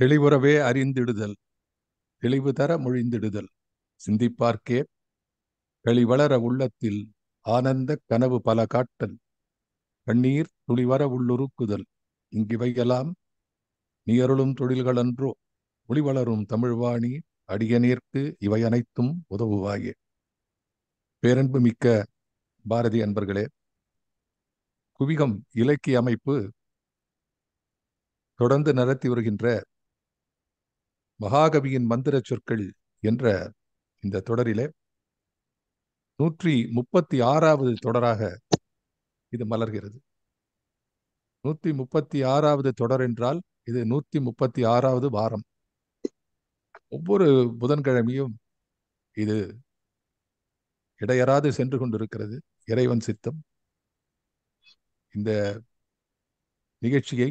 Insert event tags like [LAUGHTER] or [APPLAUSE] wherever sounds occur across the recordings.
தெளிவுறவே அறிந்திடுதல். தெளிவு தர மொழிந்திடுதல். சிந்திப்பார்க்கே. களிவளர உள்ளத்தில் ஆனந்த கனவு பல காட்டல் கண்ணீர் துளிவர உள்ளுருக்குதல் இங்கிவையெல்லாம் நீயருளும் தொழில்களன்றோ. ஒளிவளரும் தமிழ்வாணி. அடியநேர்க்கு இவை அனைத்தும் உதவுவாயே. பேரன்பு மிக்க பாரதி அன்பர்களே. குவிகம் இலக்கிய அமைப்பு தொடர்ந்து நடத்தி வருகின்ற மகாகவியின் மந்திர சொற்கள் என்ற இந்த தொடரிலே நூற்றி முப்பத்தி ஆறாவது தொடராக இது மலர்கிறது. நூற்றி முப்பத்தி ஆறாவது தொடர் என்றால் இது நூற்றி முப்பத்தி ஆறாவது வாரம். ஒவ்வொரு புதன்கிழமையும் இது இடையறாது சென்று கொண்டிருக்கிறது இறைவன் சித்தம். இந்த நிகழ்ச்சியை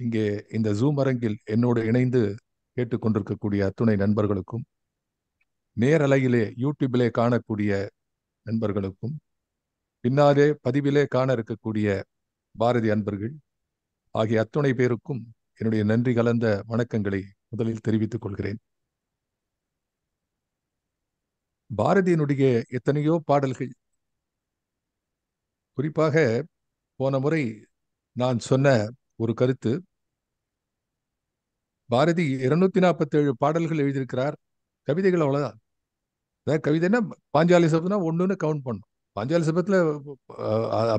இங்கே இந்த ஜூம் அரங்கில் என்னோடு இணைந்து கேட்டுக்கொண்டிருக்கக்கூடிய அத்துணை நண்பர்களுக்கும் நேரலையிலே யூடியூபிலே காணக்கூடிய நண்பர்களுக்கும் பின்னாலே பதிவிலே காண இருக்கக்கூடிய பாரதி அன்பர்கள் ஆகிய அத்துணை பேருக்கும் என்னுடைய நன்றி கலந்த வணக்கங்களை முதலில் தெரிவித்துக் கொள்கிறேன். பாரதியினுடைய எத்தனையோ பாடல்கள் குறிப்பாக போன முறை நான் சொன்ன ஒரு கருத்து பாரதி இருநூத்தி நாற்பத்தி ஏழு பாடல்கள் எழுதியிருக்கிறார். கவிதைகள் அவ்வளவுதான். அதாவது கவிதைன்னா பாஞ்சாலி சபத்துனா ஒண்ணுன்னு கவுண்ட் பண்ணும். பாஞ்சாலி சபத்துல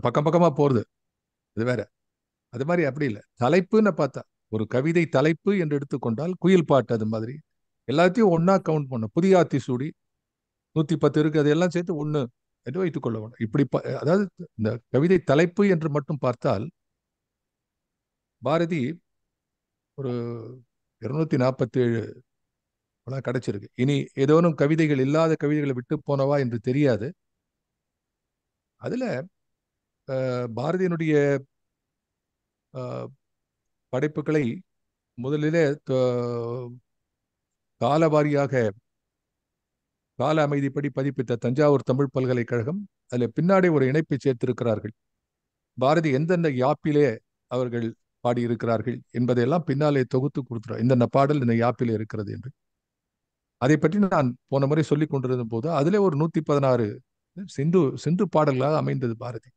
பக்கம் பக்கமா போறது. இது வேற. அது மாதிரி அப்படி இல்லை. தலைப்புன்னு பார்த்தா ஒரு கவிதை தலைப்பு என்று எடுத்துக்கொண்டால் குயில் பாட்டு அது மாதிரி. எல்லாத்தையும் ஒன்னா கவுண்ட் பண்ணும். புதிய ஆத்தி சூடி நூத்தி பத்து இருக்கு அதெல்லாம் சேர்த்து ஒண்ணு என்று வைத்துக் கொள்ள வேண்டும். இப்படி அதாவது இந்த கவிதை தலைப்பு என்று மட்டும் பார்த்தால் பாரதி ஒரு இருநூத்தி நாற்பத்தி ஏழு கிடைச்சிருக்கு. இனி ஏதோனும் கவிதைகள் இல்லாத கவிதைகளை விட்டு போனவா என்று தெரியாது. அதுல பாரதியினுடைய படைப்புகளை முதலிலே காலவாரியாக கால அமைதிப்படி பதிப்பித்த தஞ்சாவூர் தமிழ் பல்கலைக்கழகம் அதில் பின்னாடி ஒரு இணைப்பை சேர்த்திருக்கிறார்கள். பாரதி எந்தெந்த யாப்பிலே அவர்கள் பாடியிருக்கிறார்கள் என்பதையெல்லாம் பின்னாலே தொகுத்து கொடுத்துறார் இந்த பாடல் இந்த யாப்பில் இருக்கிறது என்று. அதை பற்றி நான் போன முறை சொல்லிக் கொண்டிருந்த போது அதிலே ஒரு நூத்தி பதினாறு சிந்து சிந்து பாடல்களாக அமைந்தது பாரதி.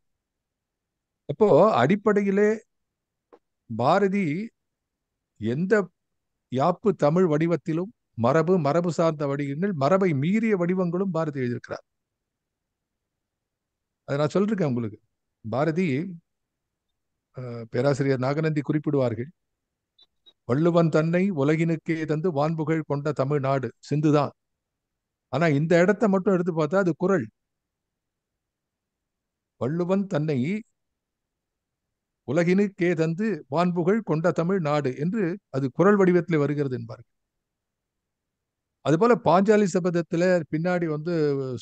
அப்போ அடிப்படையிலே பாரதி எந்த யாப்பு தமிழ் வடிவத்திலும் மரபு மரபு சார்ந்த வடிவங்கள் மரபை மீறிய வடிவங்களும் பாரதி எழுதியிருக்கிறார். அதை நான் சொல்லிருக்கேன் உங்களுக்கு. பாரதி பேராசிரியர் நாகநந்தி குறிப்பிடுவார்கள். வள்ளுவன் தன்னை உலகினுக்கே தந்து வான்புகழ் கொண்ட தமிழ்நாடு சிந்துதான். ஆனா இந்த இடத்த மட்டும் எடுத்து பார்த்தா அது குரல் வள்ளுவன் தன்னை உலகினுக்கே தந்து வான்புகழ் கொண்ட தமிழ் நாடு என்று அது குரல் வடிவத்தில் வருகிறது என்பார்கள். அதுபோல பாஞ்சாலி சபதத்துல பின்னாடி வந்து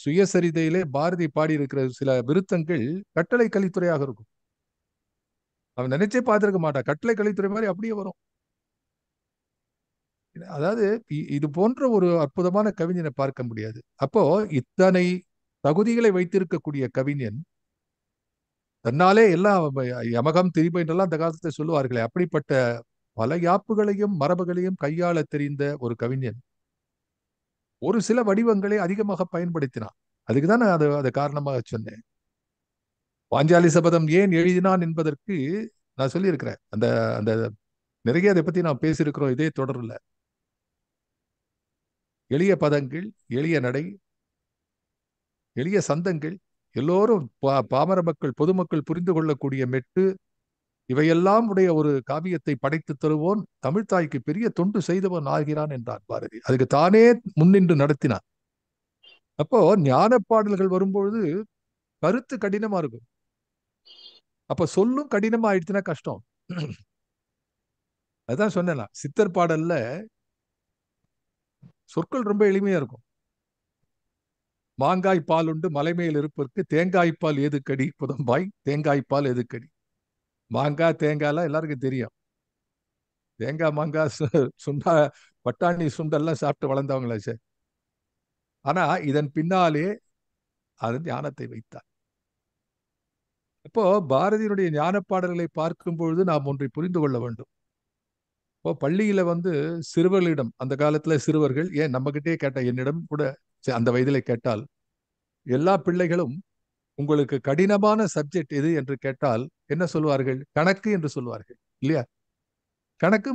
சுயசரிதையிலே பாரதி பாடி இருக்கிற சில விருத்தங்கள் கட்டளை கலித்துறையாக இருக்கும். அவன் நினைச்சே பார்த்துருக்க மாட்டான். கட்டளை கழித்துறை மாதிரி அப்படியே வரும். அதாவது இது போன்ற ஒரு அற்புதமான கவிஞனை பார்க்க முடியாது. அப்போ இத்தனை தகுதிகளை வைத்திருக்கக்கூடிய கவிஞன் தன்னாலே எல்லாம் யமகம் திரிபு என்றெல்லாம் அந்த காலத்தை சொல்லுவார்களே அப்படிப்பட்ட பல யாப்புகளையும் மரபுகளையும் கையாள தெரிந்த ஒரு கவிஞன் ஒரு சில வடிவங்களை அதிகமாக பயன்படுத்தினான். அதுக்கு தான் நான் அதை அதை காரணமாக சொன்னேன். பாஞ்சாலி சபதம் ஏன் எழுதினான் என்பதற்கு நான் சொல்லியிருக்கிறேன். அந்த அந்த நிறைய அதை பத்தி நான் பேசியிருக்கிறோம் இதே தொடரில். எளிய பதங்கள் எளிய நடை எளிய சந்தங்கள் எல்லோரும் பாமர மக்கள் பொதுமக்கள் புரிந்து கொள்ளக்கூடிய மெட்டு இவையெல்லாம் உடைய ஒரு காவியத்தை படைத்து தருவோன் தமிழ்தாய்க்கு பெரிய தொண்டு செய்தவன் ஆகிறான் என்றான் பாரதி. அதுக்கு தானே முன்னின்று நடத்தினான். அப்போ ஞான பாடல்கள் வரும்பொழுது கருத்து கடினமா இருக்கும். அப்ப சொல்லும் கடினமா ஆயிடுச்சுன்னா கஷ்டம். அதான் சொன்னலாம் சித்தர் பாடல்ல சொற்கள் ரொம்ப எளிமையா இருக்கும். மாங்காய் பால் உண்டு மலைமேல் இருப்பதற்கு தேங்காய் பால் எதுக்கடி புதம்பாய் தேங்காய் பால் எதுக்கடி மாங்காய் தேங்காய்லாம் எல்லாருக்கும் தெரியும். தேங்காய் மாங்காய் சுண்டா பட்டாணி சுண்டெல்லாம் சாப்பிட்டு வளர்ந்தவங்களாச்சே ஆனா இதன் பின்னாலே அது ஞானத்தை வைத்தார். இப்போ பாரதியினுடைய ஞான பாடல்களை பார்க்கும் பொழுது நாம் ஒன்றை புரிந்து கொள்ள வேண்டும். இப்போ பள்ளியில வந்து சிறுவர்களிடம் அந்த காலத்துல சிறுவர்கள் ஏன் நம்ம கிட்டே கேட்ட என்னிடம் கூட அந்த வயதில கேட்டால் எல்லா பிள்ளைகளும் உங்களுக்கு கடினமான சப்ஜெக்ட் எது என்று கேட்டால் என்ன சொல்வார்கள்? கணக்கு என்று சொல்வார்கள் இல்லையா? கணக்கு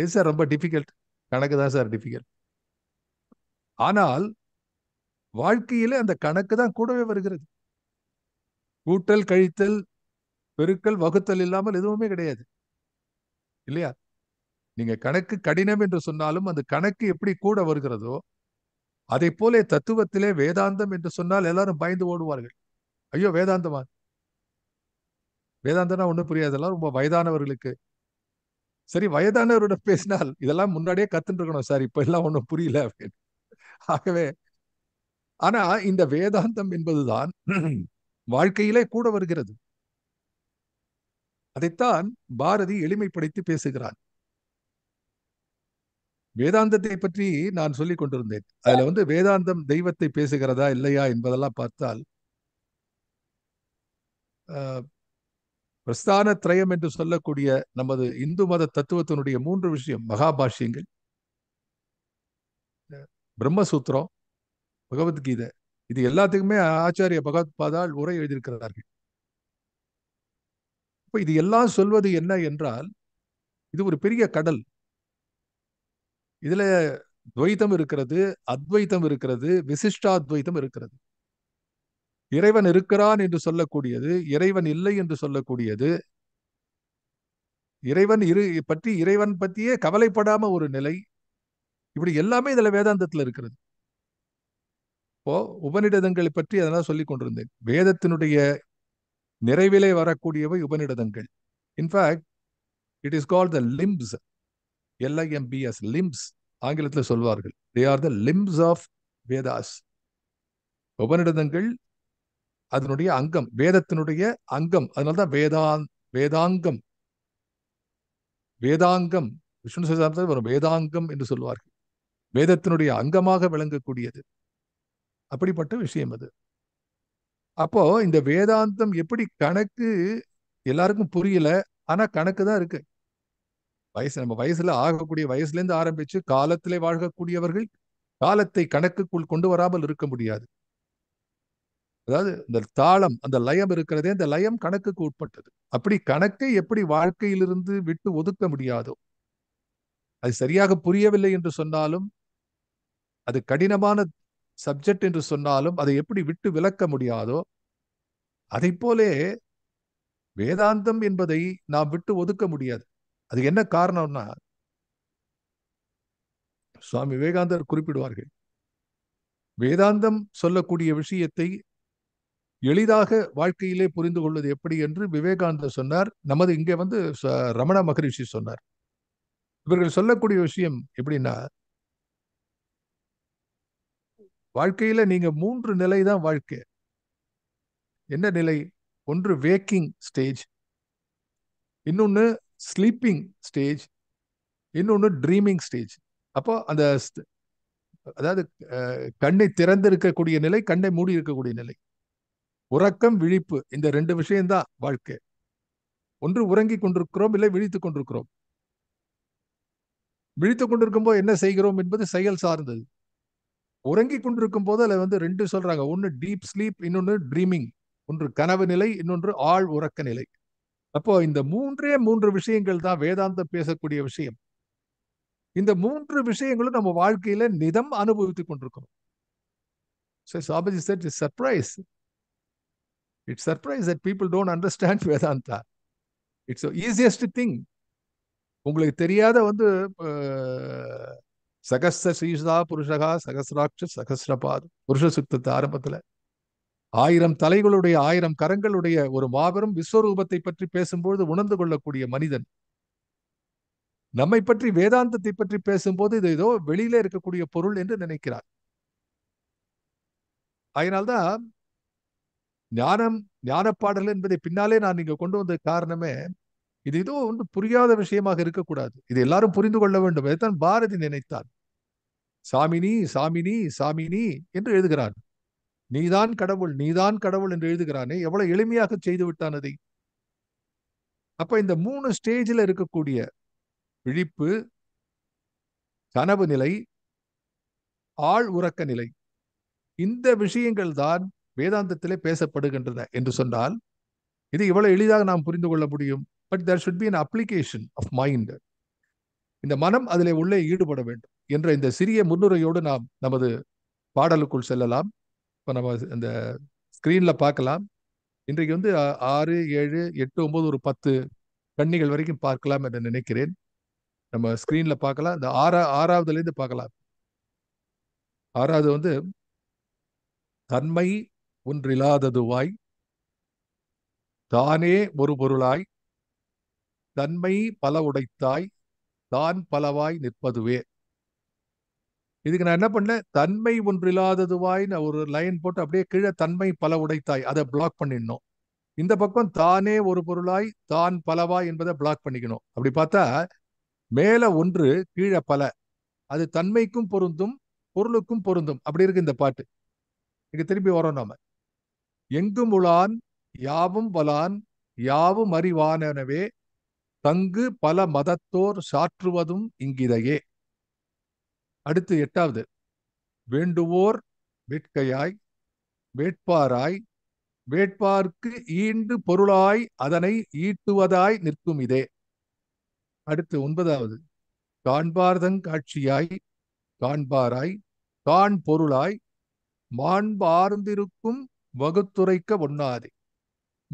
எது சார் ரொம்ப டிஃபிகல்ட் கணக்கு தான் சார் டிஃபிகல்ட் ஆனால் வாழ்க்கையில அந்த கணக்கு தான் கூடவே வருகிறது. கூட்டல் கழித்தல் பெருக்கல் வகுத்தல் இல்லாமல் எதுவுமே கிடையாது. இல்லையா? நீங்க கணக்கு கடினம் என்று சொன்னாலும் அந்த கணக்கு எப்படி கூட வருகிறதோ அதை போலே தத்துவத்திலே வேதாந்தம் என்று சொன்னால் எல்லாரும் பயந்து ஓடுவார்கள். ஐயோ வேதாந்தமா? வேதாந்தம்னா புரியாது. புரியாதெல்லாம் ரொம்ப வயதானவர்களுக்கு. சரி வயதானவரோட பேசினால் இதெல்லாம் முன்னாடியே கத்துட்டு இருக்கணும். சார் இப்ப எல்லாம் ஒண்ணும் புரியல அப்படின்னு. ஆகவே ஆனா இந்த வேதாந்தம் என்பதுதான் வாழ்க்கையிலே கூட வருகிறது. அதைத்தான் பாரதி எளிமைப்படுத்தி பேசுகிறான். வேதாந்தத்தை பற்றி நான் சொல்லிக் கொண்டிருந்தேன். அதுல வந்து வேதாந்தம் தெய்வத்தை பேசுகிறதா இல்லையா என்பதெல்லாம் பார்த்தால் பிரஸ்தான திரயம் என்று சொல்லக்கூடிய நமது இந்து மத தத்துவத்தினுடைய மூன்று விஷயம் மகாபாஷ்யங்கள் பிரம்மசூத்திரம் பகவத்கீதை இது எல்லாத்துக்குமே ஆச்சாரிய பகவத் பாதால் உரை எழுதியிருக்கிறார்கள். இப்ப இது எல்லாம் சொல்வது என்ன என்றால் இது ஒரு பெரிய கடல். இதுல துவைத்தம் இருக்கிறது அத்வைத்தம் இருக்கிறது விசிஷ்டாத்வைத்தம் இருக்கிறது. இறைவன் இருக்கிறான் என்று சொல்லக்கூடியது இறைவன் இல்லை என்று சொல்லக்கூடியது. இறைவன் இரு பற்றி இறைவன் பற்றியே கவலைப்படாம ஒரு நிலை. இப்படி எல்லாமே இதுல வேதாந்தத்துல இருக்கிறது. இப்போ உபநிடதங்களை பற்றி அதெல்லாம் சொல்லி கொண்டிருந்தேன். வேதத்தினுடைய நிறைவிலே வரக்கூடியவை உபநிடதங்கள். In fact it is call the limbs L I M B S limbs ஆங்கிலத்தில் சொல்வார்கள். They are the limbs of Vedas உபநிடதங்கள் அதனுடைய அங்கம் வேதத்தினுடைய அங்கம். அதனால்தான் வேதான் வேதாங்கம். வேதாங்கம். விஷ்ணு சிதாந்தத்தில் வரும் வேதாங்கம் என்று சொல்வார்கள். வேதத்தினுடைய அங்கமாக விளங்கக்கூடியது. அப்படிப்பட்ட விஷயம் அது. அப்போ இந்த வேதாந்தம் எப்படி கணக்கு எல்லாருக்கும் புரியல ஆனா கணக்கு தான் இருக்கு. வயசு நம்ம வயசுல ஆகக்கூடிய வயசுல இருந்து ஆரம்பிச்சு காலத்திலே வாழ்கக்கூடியவர்கள் காலத்தை கணக்குக்குள் கொண்டு வராமல் இருக்க முடியாது. அதாவது இந்த தாளம் அந்த லயம் இருக்கிறதே அந்த லயம் கணக்குக்கு உட்பட்டது. அப்படி கணக்கை எப்படி வாழ்க்கையிலிருந்து விட்டு ஒதுக்க முடியாதோ அது சரியாக புரியவில்லை என்று சொன்னாலும் அது கடினமான சப்ஜெக்ட் என்று சொன்னாலும் அதை எப்படி விட்டு விளக்க முடியாதோ அதை போலே வேதாந்தம் என்பதை நாம் விட்டு ஒதுக்க முடியாது. அது என்ன காரணம்னா சுவாமி விவேகானந்தர் குறிப்பிடுவார்கள் வேதாந்தம் சொல்லக்கூடிய விஷயத்தை எளிதாக வாழ்க்கையிலே புரிந்து கொள்வது எப்படி என்று விவேகானந்தர் சொன்னார். நமது இங்கே வந்து ரமண மகரிஷி சொன்னார். இவர்கள் சொல்லக்கூடிய விஷயம் எப்படின்னா வாழ்க்கையில நீங்க மூன்று நிலை தான் வாழ்க்கை. என்ன நிலை? ஒன்று வேக்கிங் ஸ்டேஜ் இன்னொன்னு ஸ்லீப்பிங் ஸ்டேஜ் இன்னொன்னு ட்ரீமிங் ஸ்டேஜ் அப்போ அந்த அதாவது கண்ணை திறந்து இருக்கக்கூடிய நிலை கண்ணை மூடி இருக்கக்கூடிய நிலை. உறக்கம் விழிப்பு இந்த ரெண்டு விஷயம்தான் வாழ்க்கை. ஒன்று உறங்கி கொண்டிருக்கிறோம் இல்லை விழித்துக் கொண்டிருக்கிறோம். விழித்துக் கொண்டிருக்கும்போது என்ன செய்கிறோம் என்பது செயல் சார்ந்தது. உறங்கி கொண்டிருக்கும் போது அதில் வந்து ரெண்டு சொல்றாங்க. ஒன்று டீப் ஸ்லீப் இன்னொன்று ட்ரீமிங் ஒன்று கனவு நிலை இன்னொன்று ஆழ் உறக்க நிலை. அப்போ இந்த மூன்றே மூன்று விஷயங்கள் தான் வேதாந்தம் பேசக்கூடிய விஷயம். இந்த மூன்று விஷயங்களும் நம்ம வாழ்க்கையில நிதம் அனுபவித்துக் கொண்டிருக்கிறோம் சாபாஜி said is surprise it's surprise that people don't understand Vedanta it's easiest thing உங்களுக்கு தெரியாத வந்து சகஸ்ர ஸ்ரீஷா புருஷகா சகசிராட்ச சகசிரபாத் புருஷ சுத்தத்தை ஆரம்பத்துல. ஆயிரம் தலைகளுடைய ஆயிரம் கரங்களுடைய ஒரு மாபெரும் விஸ்வரூபத்தை பற்றி பேசும்போது உணர்ந்து கொள்ளக்கூடிய மனிதன். நம்மை பற்றி வேதாந்தத்தை பற்றி பேசும்போது இது ஏதோ வெளியில இருக்கக்கூடிய பொருள் என்று நினைக்கிறார். அதனால்தான் ஞானம் ஞானப்பாடல் என்பதை பின்னாலே நான் இங்க கொண்டு வந்த காரணமே இது ஏதோ ஒன்று புரியாத விஷயமாக இருக்கக்கூடாது. இது எல்லாரும் புரிந்து கொள்ள வேண்டும். இதைத்தான் பாரதி நினைத்தான் சாமினி சாமினி சாமினி என்று எழுதுகிறான். நீதான் கடவுள் நீதான் கடவுள் என்று எழுதுகிறானே எவ்வளவு எளிமையாக செய்து விட்டான் அதை. அப்ப இந்த மூணு ஸ்டேஜில் இருக்கக்கூடிய விழிப்பு கனவு நிலை ஆள் உறக்க நிலை இந்த விஷயங்கள் தான் வேதாந்தத்திலே பேசப்படுகின்றன என்று சொன்னால் இது இவ்வளவு எளிதாக நாம் புரிந்து கொள்ள முடியும். But there should be an application of mind இந்த மனம் அதிலே உள்ளே ஈடுபட வேண்டும் என்ற இந்த சிறிய முன்னுரையோடு நாம் நமது பாடலுக்குள் செல்லலாம். இப்போ நம்ம இந்த ஸ்க்ரீனில் பார்க்கலாம். இன்றைக்கு வந்து ஆறு ஏழு எட்டு ஒன்பது ஒரு பத்து கன்னிகள் வரைக்கும் பார்க்கலாம் என்று நினைக்கிறேன். நம்ம ஸ்க்ரீன்ல பார்க்கலாம். இந்த ஆறா ஆறாவதுல இருந்து பார்க்கலாம். ஆறாவது வந்து தன்மை ஒன்றில்லாததுவாய் தானே ஒரு பொருளாய் தன்மை பல உடைத்தாய் தான் பலவாய் நிற்பதுவே. இதுக்கு நான் என்ன பண்ணேன் தன்மை ஒன்றில்லாததுவாய் ஒரு லைன் போட்டு அப்படியே கீழே தன்மை பல உடைத்தாய். அதை பிளாக் பண்ணிடணும். இந்த பக்கம் தானே ஒரு பொருளாய் தான் பலவாய் என்பதை பிளாக் பண்ணிக்கணும். அப்படி பார்த்தா மேல ஒன்று கீழே பல. அது தன்மைக்கும் பொருந்தும் பொருளுக்கும் பொருந்தும். அப்படி இருக்கு இந்த பாட்டு. இங்க திரும்பி வரோம் நாம. எங்கும் உளான் யாவும் வலான் யாவும் அறிவானவே தங்கு பல மதத்தோர் சாற்றுவதும் இங்கிதையே. அடுத்து எட்டாவது. வேண்டுவோர் வேட்கையாய் வேட்பாராய் வேட்பார்க்கு ஈண்டு பொருளாய் அதனை ஈட்டுவதாய் நிற்கும் இதே. அடுத்து ஒன்பதாவது. காண்பார்தங் காட்சியாய் காண்பாராய் காண் பொருளாய் மாண்பார்ந்திருக்கும் வகுத்துரைக்க ஒண்ணாதே.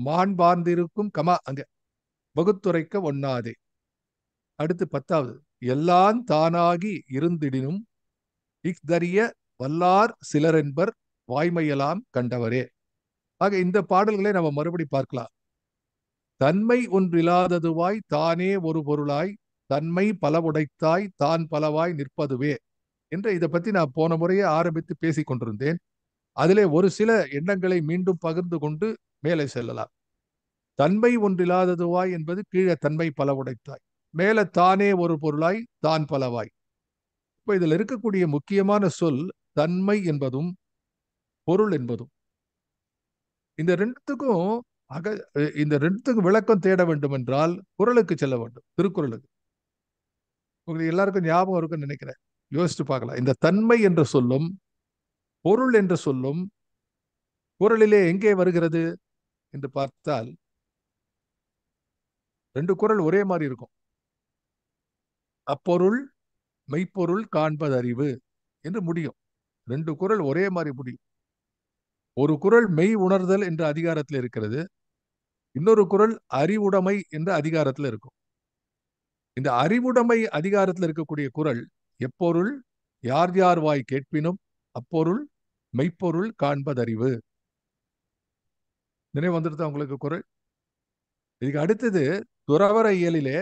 மாண்பார்ந்திருக்கும் கமா அங்க. வகுத்துரைக்க ஒண்ணாதே. அடுத்து பத்தாவது. எல்லாம் தானாகி இருந்திடினும் இஃதரிய வல்லார் சிலரென்பர் வாய்மையெல்லாம் கண்டவரே. ஆக இந்த பாடல்களை நம்ம மறுபடி பார்க்கலாம். தன்மை ஒன்றில்லாததுவாய் தானே ஒரு பொருளாய் தன்மை பலவுடைத்தாய் தான் பலவாய் நிற்பதுவே என்ற இதை பத்தி நான் போன முறையே ஆரம்பித்து பேசிக் கொண்டிருந்தேன் அதிலே ஒரு சில எண்ணங்களை மீண்டும் பகிர்ந்து கொண்டு மேலே செல்லலாம். தன்மை ஒன்றில்லாததுவாய் என்பது கீழே தன்மை பல உடைத்தாய் மேல தானே ஒரு பொருளாய் தான் பலவாய். இப்ப இதுல இருக்கக்கூடிய முக்கியமான சொல் தன்மை என்பதும் பொருள் என்பதும். இந்த ரெண்டுத்துக்கும் அக அஹ் இந்த ரெண்டுத்துக்கும் விளக்கம் தேட வேண்டும் என்றால் குரலுக்கு செல்ல வேண்டும் திருக்குறளுக்கு. உங்களுக்கு எல்லாருக்கும் ஞாபகம் இருக்குன்னு நினைக்கிறேன். யோசிச்சு பார்க்கலாம். இந்த தன்மை என்ற சொல்லும் பொருள் என்ற சொல்லும் குரலிலே எங்கே வருகிறது என்று பார்த்தால் ரெண்டு குறள் ஒரே மாதிரி இருக்கும். அப்பொருள் மெய்ப்பொருள் காண்பதறிவு என்று முடியும். ரெண்டு குறள் ஒரே மாதிரி முடியும். ஒரு குறள் மெய் உணர்தல் என்ற அதிகாரத்தில் இருக்கிறது. இன்னொரு குறள் அறிவுடைமை என்ற அதிகாரத்தில் இருக்கும். இந்த அறிவுடைமை அதிகாரத்தில் இருக்கக்கூடிய குறள் எப்பொருள் யார் யார் வாய் கேட்பினும் அப்பொருள் மெய்ப்பொருள் காண்பதறிவு. நினைவு வந்துடுதா உங்களுக்கு குறள் இதுக்கு அடுத்தது துறவர இயலிலே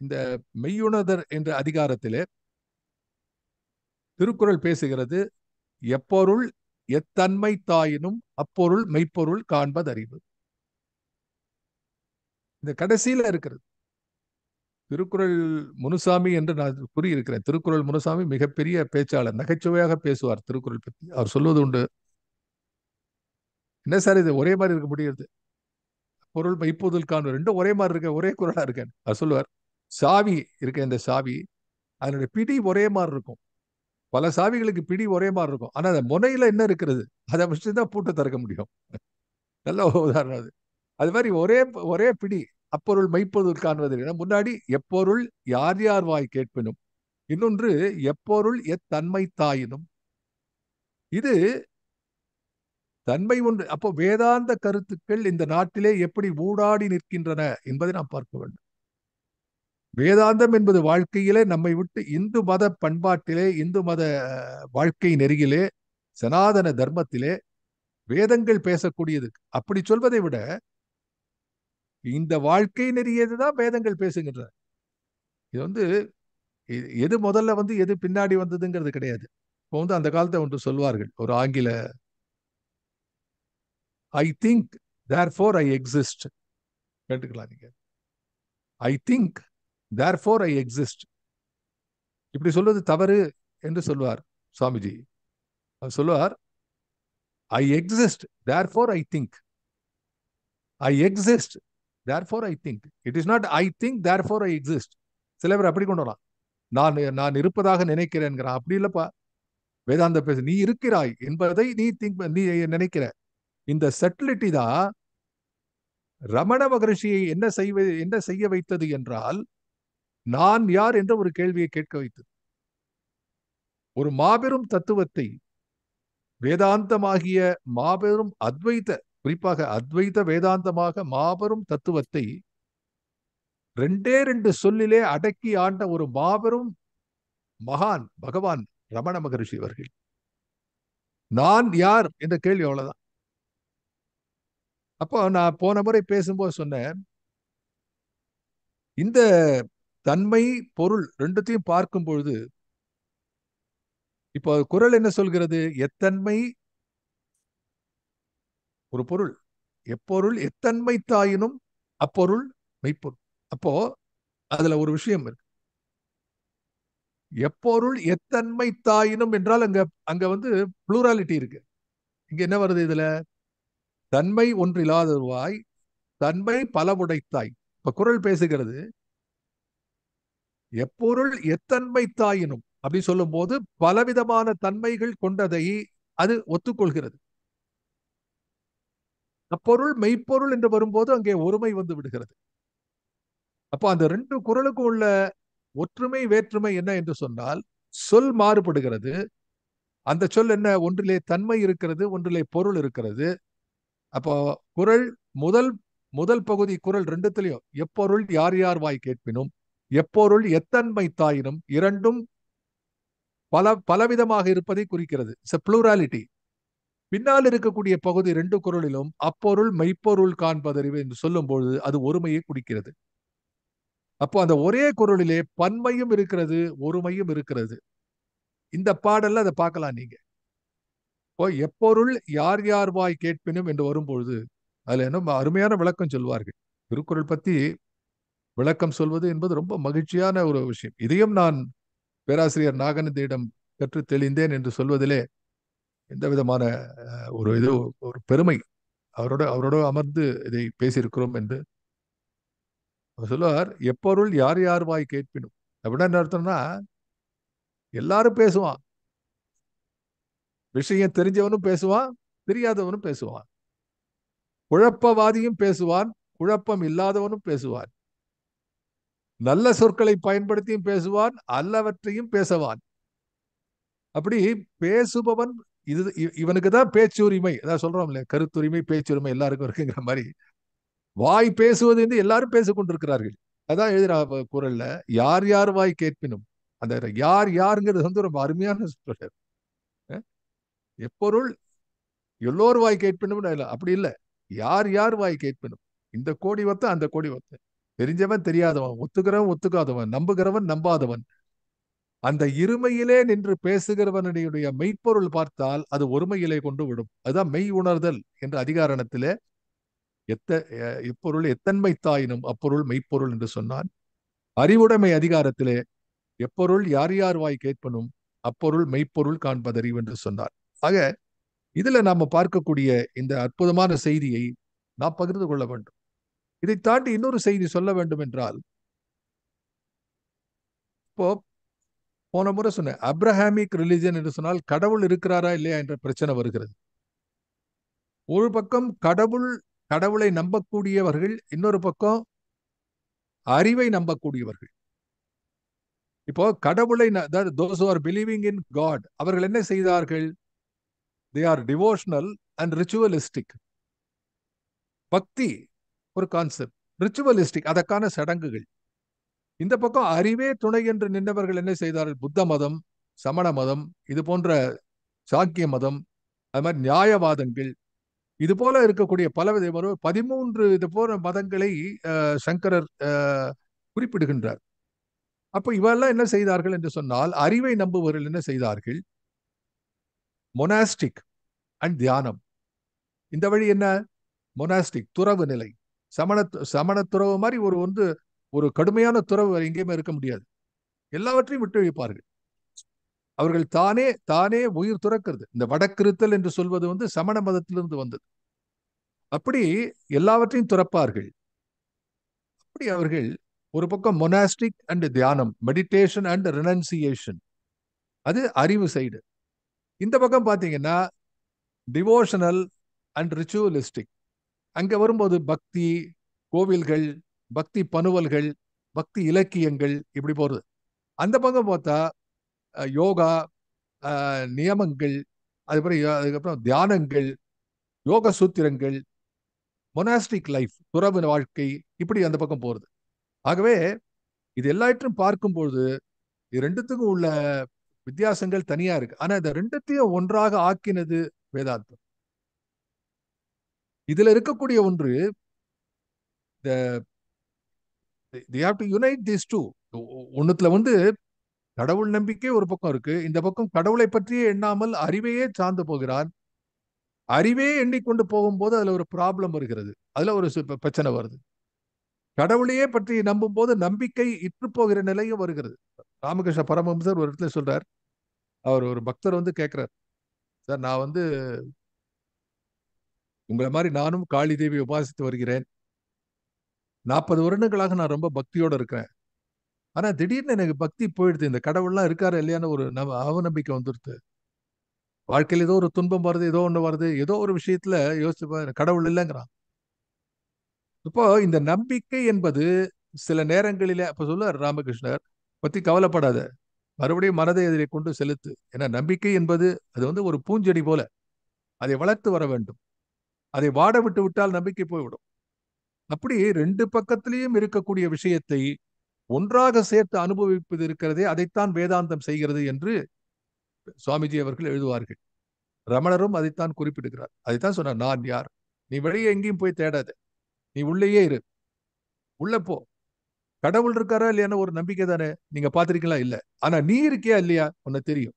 இந்த மெய்யுணர்தர் என்ற அதிகாரத்திலே திருக்குறள் பேசுகிறது எப்பொருள் எத்தன்மை தாயினும் அப்பொருள் மெய்ப்பொருள் காண்பதறிவு. இந்த கடைசியில இருக்கிறது. திருக்குறள் முனுசாமி என்று நான் கூறியிருக்கிறேன். திருக்குறள் முனுசாமி மிகப்பெரிய பேச்சாளர் நகைச்சுவையாக பேசுவார் திருக்குறள் பற்றி அவர் சொல்வது உண்டு. என்ன சார் இது ஒரே மாதிரி இருக்க முடியாது பொருள் மெய்ப்பொருள் காணும் ரெண்டும் ஒரே மாதிரி இருக்க ஒரே குரலா இருக்கேன். அவர் சொல்லுவார் சாவி இருக்க இந்த சாவி அதனுடைய பிடி ஒரே மாதிரி இருக்கும். பல சாவிகளுக்கு பிடி ஒரே மாதிரி இருக்கும். ஆனா அந்த முனையில என்ன இருக்கிறது? அதை வச்சு தான் பூட்டை திறக்க முடியும். நல்ல உதாரணம் அது. அது மாதிரி ஒரே ஒரே பிடி அப்பொருள் மெய்ப்பொருள் காண்பது முன்னாடி எப்பொருள் யார் யார் வாய் கேட்பினும் இன்னொன்று எப்பொருள் எத்தன்மை தாயினும். இது தன்மை ஒன்று அப்போ வேதாந்த கருத்துக்கள் இந்த நாட்டிலே எப்படி ஊடாடி நிற்கின்றன என்பதை நாம் பார்க்க வேண்டும். வேதாந்தம் என்பது வாழ்க்கையிலே நம்மை விட்டு இந்து மத பண்பாட்டிலே இந்து மத வாழ்க்கை நெறியிலே சனாதன தர்மத்திலே வேதங்கள் பேசக்கூடியது. அப்படி சொல்வதை விட இந்த வாழ்க்கை நெறியதுதான் வேதங்கள் பேசுகின்றன. இது வந்து எது முதல்ல வந்து எது பின்னாடி வந்ததுங்கிறது கிடையாது. இப்போ வந்து அந்த காலத்தை ஒன்று சொல்வார்கள். ஒரு ஆங்கில I think therefore I exist கேட்டுக்கலாம் நீங்க I think therefore I exist இப்படி சொல்வது தவறு என்று சொல்வார் சுவாமிஜி. அவர் சொல்லுவார் I exist therefore I think I exist therefore I think it is not I think therefore I exist சில பேர் அப்படி கொண்டு வரலாம். நான் நான் இருப்பதாக நினைக்கிறேன்கிறான். அப்படி இல்லப்பா. வேதாந்த பேச நீ இருக்கிறாய் என்பதை நீ திங்க் நீ நினைக்கிற. இந்த செட்டிலிட்டி தான் ரமண மகரிஷியை என்ன செய்வ என்ன செய்ய வைத்தது என்றால் நான் யார் என்ற ஒரு கேள்வியை கேட்க வைத்தது. ஒரு மாபெரும் தத்துவத்தை வேதாந்தமாகிய மாபெரும் அத்வைத குறிப்பாக அத்வைத வேதாந்தமாக மாபெரும் தத்துவத்தை ரெண்டே ரெண்டு சொல்லிலே அடக்கி ஆண்ட ஒரு மாபெரும் மகான் பகவான் ரமண மகரிஷி அவர்கள். நான் யார்? என்ற கேள்வி அவ்வளவுதான். அப்போ நான் போன முறை பேசும்போது சொன்னேன் இந்த தன்மை பொருள் ரெண்டுத்தையும் பார்க்கும் பொழுது இப்போ குரல் என்ன சொல்கிறது? எத்தன்மை ஒரு பொருள். எப்பொருள் எத்தன்மை தாயினும் அப்பொருள் மெய்ப்பொருள். அப்போ அதுல ஒரு விஷயம் இருக்கு. எப்பொருள் எத்தன்மை தாயினும் என்றால் அங்க அங்க வந்து புளூராலிட்டி இருக்கு. இங்க என்ன வருது இதுல? தன்மை ஒன்றில்லாதவாய் தன்மை பலவுடைத்தாய் இப்ப குரல் பேசுகிறது. எப்பொருள் எத்தன்மை தாயினும் அப்படி சொல்லும் போது பலவிதமான தன்மைகள் கொண்டதை அது ஒத்துக்கொள்கிறது. அப்பொருள் மெய்ப்பொருள் என்று வரும்போது அங்கே ஒருமை வந்து விடுகிறது. அப்போ அந்த ரெண்டு குரலுக்கும் உள்ள ஒற்றுமை வேற்றுமை என்ன என்று சொன்னால் சொல் மாறுபடுகிறது. அந்த சொல் என்ன? ஒன்றிலே தன்மை இருக்கிறது ஒன்றிலே பொருள் இருக்கிறது. அப்போ குரல் முதல் முதல் பகுதி குரல் ரெண்டுத்திலையும் எப்பொருள் யார் யார் வாய் கேட்பினும் எப்பொருள் எத்தன்மை தாயினும் இரண்டும் பல பலவிதமாக இருப்பதை குறிக்கிறது. இட்ஸ் பின்னால் இருக்கக்கூடிய பகுதி ரெண்டு குரலிலும் அப்பொருள் மெய்ப்பொருள் காண்பதறிவு என்று சொல்லும் பொழுது அது ஒருமையை குறிக்கிறது. அப்போ அந்த ஒரே குரலிலே பன்மையும் இருக்கிறது ஒருமையும் இருக்கிறது. இந்த பாடல்ல அதை பார்க்கலாம் நீங்க. இப்போ எப்பொருள் யார் யார் வாய் கேட்பினும் என்று வரும்பொழுது அதுல என்ன அருமையான விளக்கம் சொல்வார்கள். திருக்குறள் பத்தி விளக்கம் சொல்வது என்பது ரொம்ப மகிழ்ச்சியான ஒரு விஷயம். இதையும் நான் பேராசிரியர் நாகநந்தியிடம் கற்று தெளிந்தேன் என்று சொல்வதிலே எந்த விதமான ஒரு இது ஒரு பெருமை அவரோட அவரோட அமர்ந்து இதை பேசியிருக்கிறோம் என்று அவர் சொல்லுவார். எப்பொருள் யார் யார் வாய் கேட்பினும். அப்படின்னா என்ன அர்த்தம்னா எல்லாரும் பேசுவான். விஷயம் தெரிஞ்சவனும் பேசுவான் தெரியாதவனும் பேசுவான். குழப்பவாதியும் பேசுவான் குழப்பம் இல்லாதவனும் பேசுவான். நல்ல சொற்களை பயன்படுத்தியும் பேசுவான் அல்லவற்றையும் பேசவான். அப்படி பேசுபவன் இது இவனுக்கு தான் பேச்சுரிமை. அதான் சொல்றோம் இல்லையா கருத்துரிமை பேச்சுரிமை எல்லாருக்கும் இருக்குங்கிற மாதிரி. வாய் பேசுவது என்று எல்லாரும் பேசிக்கொண்டிருக்கிறார்கள். அதான் எழுதுற குரல்ல யார் யார் வாய் கேட்பினும். அந்த யார் யாருங்கிறது வந்து ரொம்ப அருமையான சொல்றாரு எப்பொருள்? எல்லோர் வாய் கேட்பினும் அப்படி இல்லை. யார் யார் வாய் கேட்பினும்? இந்த கோடி வத்த அந்த கோடி வத்த தெரிஞ்சவன் தெரியாதவன். ஒத்துக்கிறவன் ஒத்துக்காதவன். நம்புகிறவன் நம்பாதவன். அந்த இருமையிலே நின்று பேசுகிறவனுடைய மெய்ப்பொருள் பார்த்தால் அது ஒருமையிலே கொண்டு விடும். அதுதான் மெய் உணர்தல் என்ற அதிகாரணத்திலே எத்த இப்பொருள் எத்தன்மை தாயினும் அப்பொருள் மெய்ப்பொருள் என்று சொன்னான். அறிவுடைமை அதிகாரத்திலே எப்பொருள் யார் யார் வாய் கேட்பனும் அப்பொருள் மெய்ப்பொருள் காண்பதறிவு என்று சொன்னார். ஆக இதுல நாம பார்க்கக்கூடிய இந்த அற்புதமான செய்தியை நாம் பகிர்ந்து கொள்ள வேண்டும். இதை தாண்டி இன்னொரு செய்தி சொல்ல வேண்டும் என்றால் இப்போ போன முறை சொன்னேன் அப்ரஹாமிக் ரிலிஜன் என்று சொன்னால் கடவுள் இருக்கிறாரா இல்லையா என்ற பிரச்சனை வருகிறது. ஒரு பக்கம் கடவுள் கடவுளை நம்பக்கூடியவர்கள் இன்னொரு பக்கம் அறிவை நம்பக்கூடியவர்கள். இப்போ கடவுளை those are believing in God அவர்கள் என்ன செய்தார்கள்? They are devotional and ritualistic bhakti ஒரு கான்செப்ட் ரிச்சுவலிஸ்டிக் அதற்கான சடங்குகள். இந்த பக்கம் அறிவே துணை என்று நின்றவர்கள் என்ன செய்தார்கள்? புத்த மதம் சமண மதம் இது போன்ற சாக்கிய மதம் அது மாதிரி நியாயவாதங்கள். இது போல இருக்கக்கூடிய பல பதிமூன்று இது போன்ற மதங்களை சங்கரர் குறிப்பிடுகின்றார். அப்ப இவெல்லாம் என்ன செய்தார்கள் என்று சொன்னால் அறிவை நம்புவர்கள் என்ன செய்தார்கள்? மொனாஸ்டிக் அண்ட் தியானம் இந்த வழி என்ன? மொனாஸ்டிக் துறவு நிலை. சமண சமண துறவு மாதிரி ஒரு வந்து ஒரு கடுமையான துறவு எங்கேயுமே இருக்க முடியாது. எல்லாவற்றையும் விட்டு வைப்பார்கள் அவர்கள் தானே தானே உயிர் துறக்கிறது. இந்த வடக்கிருத்தல் என்று சொல்வது வந்து சமண மதத்திலிருந்து வந்தது. அப்படி எல்லாவற்றையும் துறப்பார்கள். அப்படி அவர்கள் ஒரு பக்கம் மொனாஸ்டிக் அண்ட் தியானம் மெடிடேஷன் அண்ட் ரெனன்சியேஷன் அது அறிவு சைடு. இந்த பக்கம் பார்த்தீங்கன்னா டிவோஷனல் அண்ட் ரிச்சுவலிஸ்டிக் அங்க வரும்போது பக்தி கோவில்கள் பக்தி பனுவல்கள் பக்தி இலக்கியங்கள் இப்படி போறது. அந்த பக்கம் பார்த்தா யோகா அஹ், நியமங்கள் அதுக்கப்புறம் அதுக்கப்புறம் தியானங்கள் யோக சூத்திரங்கள் மொனாஸ்டிக் லைஃப் துறவு வாழ்க்கை இப்படி அந்த பக்கம் போறது. ஆகவே இது எல்லாவற்றும் பார்க்கும்பொழுது இது ரெண்டுத்துக்கும் உள்ள வித்தியாசங்கள் தனியா இருக்கு. ஆனா இந்த ரெண்டுத்தையும் ஒன்றாக ஆக்கினது வேதாந்தம். இதுல இருக்கக்கூடிய ஒன்று யுனைட் have டூ ஒன்னுத்துல வந்து கடவுள் நம்பிக்கை ஒரு பக்கம் இருக்கு. இந்த பக்கம் கடவுளை பற்றியே எண்ணாமல் அறிவையே சார்ந்து போகிறான். அறிவே எண்ணிக்கொண்டு போகும்போது அதுல ஒரு ப்ராப்ளம் வருகிறது. அதுல ஒரு பிரச்சனை வருது. கடவுளையே பற்றி நம்பும் போது நம்பிக்கை இற்று போகிற நிலையும் வருகிறது. ராமகிருஷ்ண பரமஹம்சர் ஒரு இடத்துல சொல்றார் அவர் ஒரு பக்தர் வந்து கேட்கிறார் சார் நான் வந்து உங்களை மாதிரி நானும் காளி தேவி உபாசித்து வருகிறேன். நாற்பது வருடங்களாக நான் ரொம்ப பக்தியோட இருக்கிறேன். ஆனா திடீர்னு எனக்கு பக்தி போயிடுது. இந்த கடவுள்லாம் இருக்காரு இல்லையான்னு ஒரு நவ அவநம்பிக்கை வந்துடுது. வாழ்க்கையில் ஏதோ ஒரு துன்பம் வருது ஏதோ ஒண்ணு வருது. ஏதோ ஒரு விஷயத்துல யோசிச்சு கடவுள் இல்லைங்கிறான். இப்போ இந்த நம்பிக்கை என்பது சில நேரங்களில அப்ப சொல்லுவார் ராமகிருஷ்ணர் பத்தி கவலைப்படாத. மறுபடியும் மனதை அதிலே கொண்டு செலுத்து. ஏன்னா நம்பிக்கை என்பது அது வந்து ஒரு பூஞ்செடி போல. அதை வளர்த்து வர வேண்டும். அதை வாட விட்டு விட்டால் நம்பிக்கை போய்விடும். அப்படி ரெண்டு பக்கத்திலையும் இருக்கக்கூடிய விஷயத்தை ஒன்றாக சேர்த்து அனுபவிப்பது இருக்கிறதே அதைத்தான் வேதாந்தம் செய்கிறது என்று சுவாமிஜி அவர்கள் எழுதுவார்கள். ரமணரும் அதைத்தான் குறிப்பிடுகிறார். அதைத்தான் சொன்னார் நான் யார்? நீ வெளியே எங்கேயும் போய் தேடாத. நீ உள்ளேயே இரு. உள்ள போ. கடவுள் இருக்காரா இல்லையான்னு ஒரு நம்பிக்கை தானே. நீங்க பாத்திருக்கீங்களா இல்ல. ஆனா நீ இருக்கியா இல்லையா? உன்னை தெரியும்.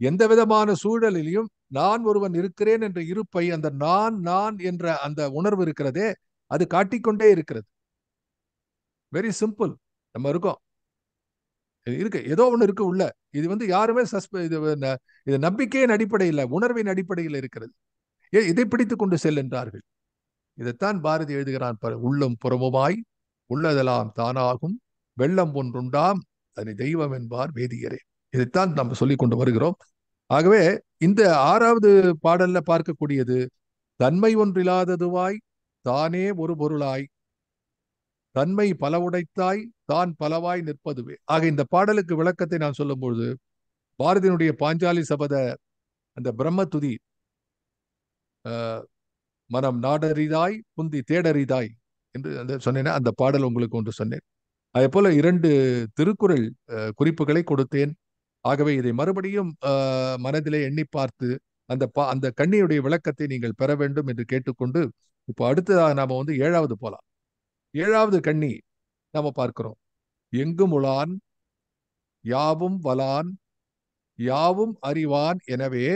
எந்த விதமான சூழலிலும் நான் ஒருவன் இருக்கிறேன் என்ற இருப்பை அந்த நான் நான் என்ற அந்த உணர்வு இருக்கிறதே அது காட்டிக்கொண்டே இருக்கிறது. வெரி சிம்பிள் நம்ம இருக்கோம். இருக்கு. ஏதோ ஒண்ணு இருக்கு உள்ள. இது வந்து யாருமே சஸ்ப இது இது நம்பிக்கையின் அடிப்படையில் உணர்வின் அடிப்படையில் இருக்கிறது. ஏ இதை பிடித்து கொண்டு செல்கின்றார்கள் இதைத்தான் பாரதி எழுதுகிறான் உள்ளும் புறமுமாய் உள்ளதெல்லாம் தானாகும். வெள்ளம் ஒன்றுண்டாம். அதனை தெய்வம் என்பார் வேதியரே. இதைத்தான் நம்ம சொல்லி கொண்டு வருகிறோம். ஆகவே இந்த ஆறாவது பாடல்ல பார்க்கக்கூடியது தன்மை ஒன்றில்லாததுவாய் தானே ஒரு பொருளாய். தன்மை பல உடைத்தாய் தான் பலவாய் நிற்பதுவே. ஆக இந்த பாடலுக்கு விளக்கத்தை நான் சொல்லும்பொழுது பாரதியினுடைய பாஞ்சாலி சபத அந்த பிரம்ம துதி மனம் நாடறிதாய் புந்தி தேடறிதாய். என்று அந்த சொன்னேன் அந்த பாடல் உங்களுக்கு ஒன்று சொன்னேன். அதே போல இரண்டு திருக்குறள் குறிப்புகளை கொடுத்தேன். ஆகவே இதை மறுபடியும் மனதிலே எண்ணி பார்த்து அந்த பா அந்த கண்ணியுடைய விளக்கத்தை நீங்கள் பெற வேண்டும் என்று கேட்டுக்கொண்டு இப்போ அடுத்ததாக நாம வந்து ஏழாவது போலாம். ஏழாவது கண்ணி நாம பார்க்கிறோம். எங்கும் உளான் யாவும் வலான் யாவும் அறிவான் எனவே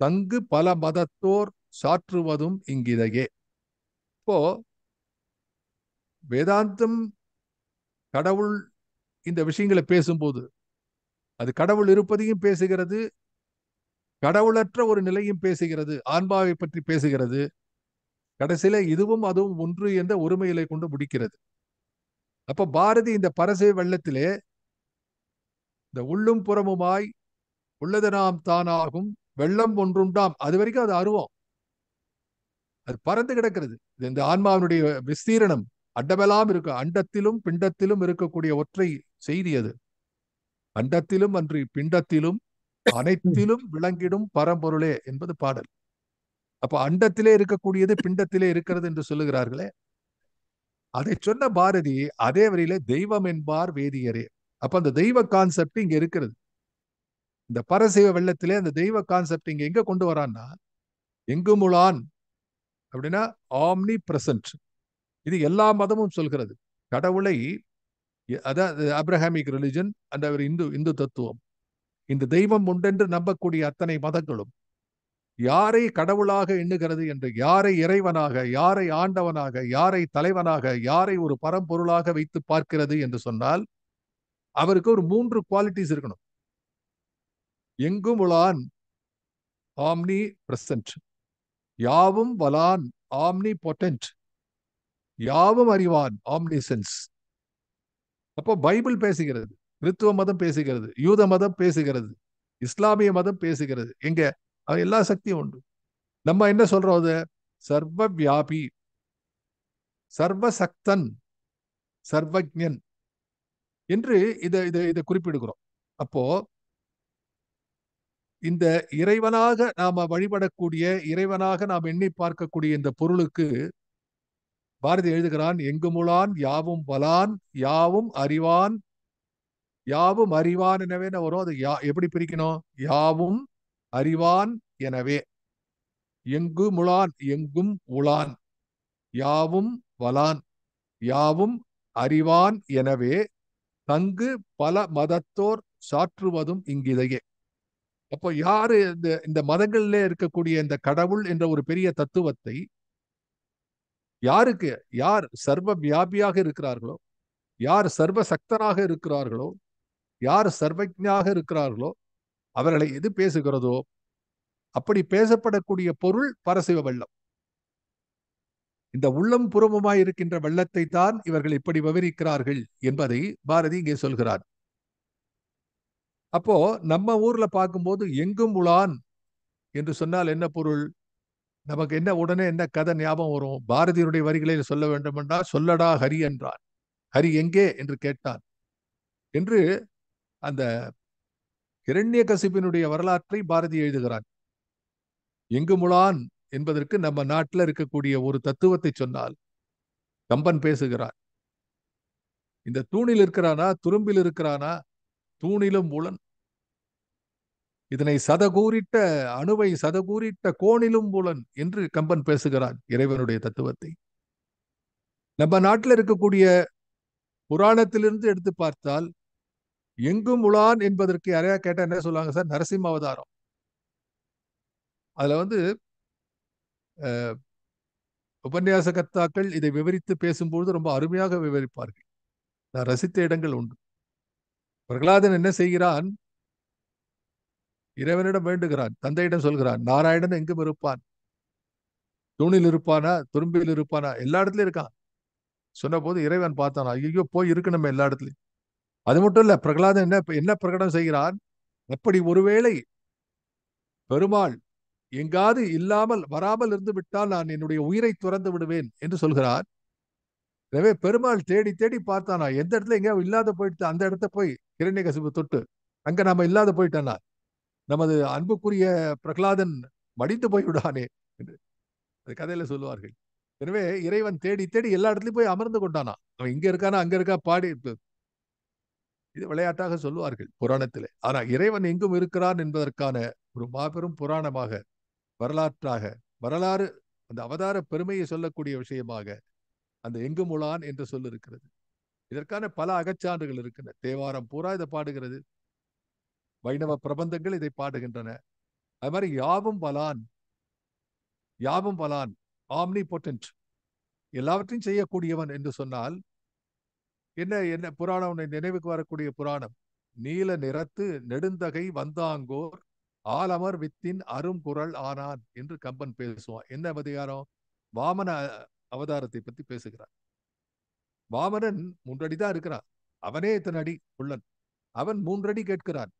தங்கு பல மதத்தோர் சாற்றுவதும் இங்கிதையே. இப்போ வேதாந்தம் கடவுள் இந்த விஷயங்களை பேசும்போது அது கடவுள் இருப்பதையும் பேசுகிறது கடவுளற்ற ஒரு நிலையும் பேசுகிறது ஆன்மாவை பற்றி பேசுகிறது. கடைசியில இதுவும் அதுவும் ஒன்று என்ற ஒருமையிலை கொண்டு முடிக்கிறது. அப்ப பாரதி இந்த பரசை வெள்ளத்திலே இந்த உள்ளும் புறமுமாய் உள்ளது நாம் தானாகும் வெள்ளம் ஒன்றுண்டாம் அது வரைக்கும் அது அருவம். அது பறந்து கிடக்கிறது. இது இந்த ஆன்மாவினுடைய விஸ்தீரணம். அண்டமெல்லாம் இருக்கு அண்டத்திலும் பிண்டத்திலும் இருக்கக்கூடிய ஒற்றை செய்தி அது. அண்டத்திலும் அன்றி பிண்டத்திலும் அனைத்திலும் விளங்கிடும் பரம்பொருளே என்பது பாடல். அப்ப அண்டத்திலே இருக்கக்கூடியது பிண்டத்திலே இருக்கிறது என்று சொல்லுகிறார்களே. அதை சொன்ன பாரதி அதே வரியில தெய்வம் என்பார் வேதியரே. அப்ப அந்த தெய்வ கான்செப்ட் இங்க இருக்கிறது. இந்த பரசைவ வெள்ளத்திலே அந்த தெய்வ கான்செப்ட் இங்க எங்க கொண்டு வரான்னா எங்குமுளான் அப்படின்னா ஆம்னி பிரசன்ட் இது எல்லா மதமும் சொல்கிறது. கடவுளை அதாவது அப்ரஹாமிக் ரிலிஜன் அந்த ஒரு இந்து இந்து தத்துவம். இந்த தெய்வம் உண்டென்று நம்பக்கூடிய அத்தனை மதங்களும். யாரை கடவுளாக எண்ணுகிறது என்று யாரை இறைவனாக யாரை ஆண்டவனாக யாரை தலைவனாக யாரை ஒரு பரம்பொருளாக வைத்து பார்க்கிறது என்று சொன்னால் அவருக்கு ஒரு மூன்று குவாலிட்டிஸ் இருக்கணும். எங்கும் உளான் ஆம்னி பிரசன்ட் யாவும் வலான் ஆம்னி பொட்டன்ட் யாவும் அறிவான். ஆம்னிசன்ஸ் அப்போ பைபிள் பேசுகிறது. கிறித்துவ மதம் பேசுகிறது. யூத மதம் பேசுகிறது. இஸ்லாமிய மதம் பேசுகிறது. எங்க எல்லா சக்தியும் உண்டு. நம்ம என்ன சொல்றோம் அது? சர்வ வியாபி சர்வசக்தன். சர்வஜன் என்று இதை இதை இதை குறிப்பிடுகிறோம். அப்போ இந்த இறைவனாக நாம வழிபடக்கூடிய இறைவனாக நாம் எண்ணி பார்க்கக்கூடிய இந்த பொருளுக்கு பாரதி எழுதுகிறான் எங்குமுளான் யாவும் வலான் யாவும் அறிவான். யாவும் அறிவான் எனவே வரும்? அது யா எப்படி பிரிக்கணும்? யாவும் அறிவான் எனவே. எங்கு முலான் எங்கும் உளான் யாவும் வலான் யாவும் அறிவான் எனவே தங்கு பல மதத்தோர் சாற்றுவதும் இங்கிதையே. அப்போ யாரு இந்த இந்த மதங்களிலே இருக்கக்கூடிய இந்த கடவுள் என்ற ஒரு பெரிய தத்துவத்தை யாருக்கு யார் சர்வ வியாபியாக இருக்கிறார்களோ யார் சர்வ சக்தனாக இருக்கிறார்களோ யார் சர்வஜாக இருக்கிறார்களோ அவர்களை எது பேசுகிறதோ அப்படி பேசப்படக்கூடிய பொருள் பரசிவ வெள்ளம். இந்த உள்ளம் புறமுமாய் இருக்கின்ற வெள்ளத்தை தான் இவர்கள் இப்படி விவரிக்கிறார்கள் என்பதை பாரதி இங்கே சொல்கிறார். அப்போ நம்ம ஊர்ல பார்க்கும்போது எங்கும் உளான் என்று சொன்னால் என்ன பொருள்? நமக்கு என்ன உடனே என்ன கதை ஞாபகம் வரும்? பாரதியினுடைய வரிகளில் சொல்ல வேண்டும் என்றால் சொல்லடா ஹரி என்றான். ஹரி எங்கே? என்று கேட்டான். என்று அந்த இரண்ய கசிப்பினுடைய வரலாற்றை பாரதி எழுதுகிறான் எங்கு முலான் என்பதற்கு நம்ம நாட்டில் இருக்கக்கூடிய ஒரு தத்துவத்தை சொன்னால் கம்பன் பேசுகிறான் இந்த தூணில் இருக்கிறானா? துரும்பில் இருக்கிறானா? தூணிலும் உளன் இதனை சதகூறிட்ட அணுவை சதகூறிட்ட கோணிலும் புலன் என்று கம்பன் பேசுகிறான் இறைவனுடைய தத்துவத்தை. நம்ம நாட்டில் இருக்கக்கூடிய புராணத்திலிருந்து எடுத்து பார்த்தால் எங்கும் உலான் என்பதற்கு யாரையா கேட்டா என்ன சொல்லுவாங்க சார்? நரசிம்ம அவதாரம் அதுல வந்து உபன்யாச கர்த்தாக்கள் இதை விவரித்து பேசும்பொழுது ரொம்ப அருமையாக விவரிப்பார்கள். நான் ரசித்த இடங்கள் உண்டு. பிரகலாதன் என்ன செய்கிறான்? இறைவனிடம் வேண்டுகிறான் தந்தையிடம் சொல்கிறான் நாராயணன் எங்கும் இருப்பான்? தூணில் இருப்பானா? துரும்பியில் இருப்பானா? எல்லா இடத்துலயும் இருக்கான். சொன்ன போது இறைவன் பார்த்தானா ஐயோ போய் இருக்கணும் எல்லா இடத்துலயும். அது மட்டும் இல்ல பிரகலாதன் என்ன என்ன பிரகடனம் செய்கிறான்? எப்படி ஒருவேளை பெருமாள் எங்காவது இல்லாமல் வராமல் இருந்து விட்டால் நான் என்னுடைய உயிரை துறந்து விடுவேன் என்று சொல்கிறார் எனவே பெருமாள் தேடி தேடி பார்த்தானா எந்த இடத்துல எங்கேயாவது இல்லாத போயிட்டு அந்த இடத்த போய் இரண்ய கசிப்பு தொட்டு அங்க நாம இல்லாத போயிட்டானா நமது அன்புக்குரிய பிரகலாதன் மடிந்து போய் விடானே என்று அது கதையில சொல்லுவார்கள். எனவே இறைவன் தேடி தேடி எல்லா இடத்துலயும் போய் அமர்ந்து கொண்டானா? அவன் இங்க இருக்கானா? அங்க இருக்கா? பாடி இது விளையாட்டாக சொல்லுவார்கள் புராணத்திலே. ஆனா இறைவன் எங்கும் இருக்கிறான் என்பதற்கான ஒரு மாபெரும் புராணமாக வரலாற்றாக வரலாறு அந்த அவதார பெருமையை சொல்லக்கூடிய விஷயமாக அந்த எங்குமுளான் என்று சொல்லிருக்கிறது. இதற்கான பல அகச்சான்றுகள் இருக்கின்றன. தேவாரம் பூரா இதை பாடுகிறது. வைணவ பிரபந்தங்கள் இதை பாடுகின்றன. அது மாதிரி யாவும் பலான் யாவும் பலான் ஆம்னி பொட்டன்ட் எல்லாவற்றையும் செய்யக்கூடியவன் என்று சொன்னால் என்ன என்ன புராணம் நினைவுக்கு வரக்கூடிய புராணம்? நீல நிறத்து நெடுந்தகை வந்தாங்கோர் ஆலமர் வித்தின் அருங்குரல் ஆனான் என்று கம்பன் பேசுவான். என்ன அதிகாரம் வாமன அவதாரத்தை பத்தி பேசுகிறார் வாமனன் மூன்றடி தான் இருக்கிறான். அவனே இத்தனை அடி? உள்ளன் அவன் மூன்றடி கேட்கிறான்.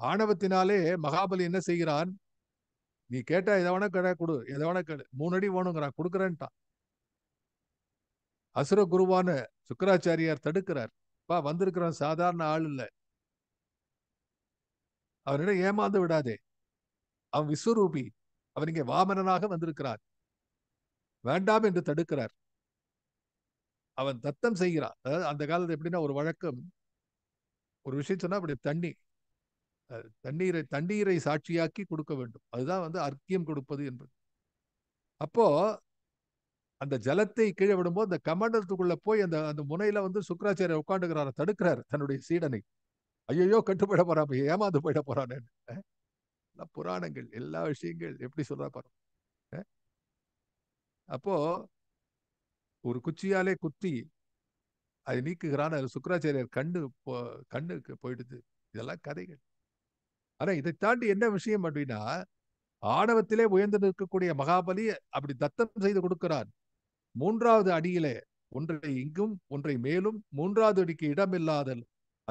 ஆணவத்தினாலே மகாபலி என்ன செய்கிறான்? நீ கேட்டா எதை வேணா கடை கொடு எதை வேணா கேடு. மூணு அடி வேணுங்கிறான் கொடுக்குறேன்ட்டான். அசுர குருவான சுக்கராச்சாரியார் தடுக்கிறார். பா வந்திருக்கிறான் சாதாரண ஆள் இல்ல. அவனிடம் ஏமாந்து விடாதே. அவன் விஸ்வரூபி. அவன் இங்கே வாமனனாக வந்திருக்கிறான். வேண்டாம் என்று தடுக்கிறார். அவன் தத்தம் செய்கிறான். அதாவது அந்த காலத்துல எப்படின்னா ஒரு வழக்கம். ஒரு விஷயம் சொன்னா அப்படி தண்ணி. தண்ணீரை தண்ணீரை சாட்சியாக்கி கொடுக்க வேண்டும். அதுதான் வந்து அர்க்கியம் கொடுப்பது என்பது. அப்போ அந்த ஜலத்தை கீழே விடும்போது அந்த கமண்டலத்துக்குள்ள போய் அந்த அந்த முனையில வந்து சுக்கராச்சாரியர் உட்காந்துக்கிறார தடுக்கிறார் தன்னுடைய சீடனை. ஐயோ கட்டுப்பட போறான் ஏமாந்து போயிட போறான்னு புராணங்கள் எல்லா விஷயங்கள் எப்படி சொல்றா பாரு. அப்போ ஒரு குச்சியாலே குத்தி அதை நீக்குகிறான்னு சுக்கராச்சாரியர் கண்ணு கண்ணுக்கு போயிடுது. இதெல்லாம் கதைகள். ஆனா இதை தாண்டி என்ன விஷயம் அப்படின்னா ஆணவத்திலே உயர்ந்து நிற்கக்கூடிய மகாபலி அப்படி தத்தம் செய்து கொடுக்கிறான் மூன்றாவது அடியிலே ஒன்றை இங்கும் ஒன்றை மேலும் மூன்றாவது அடிக்கு இடமில்லாதல்.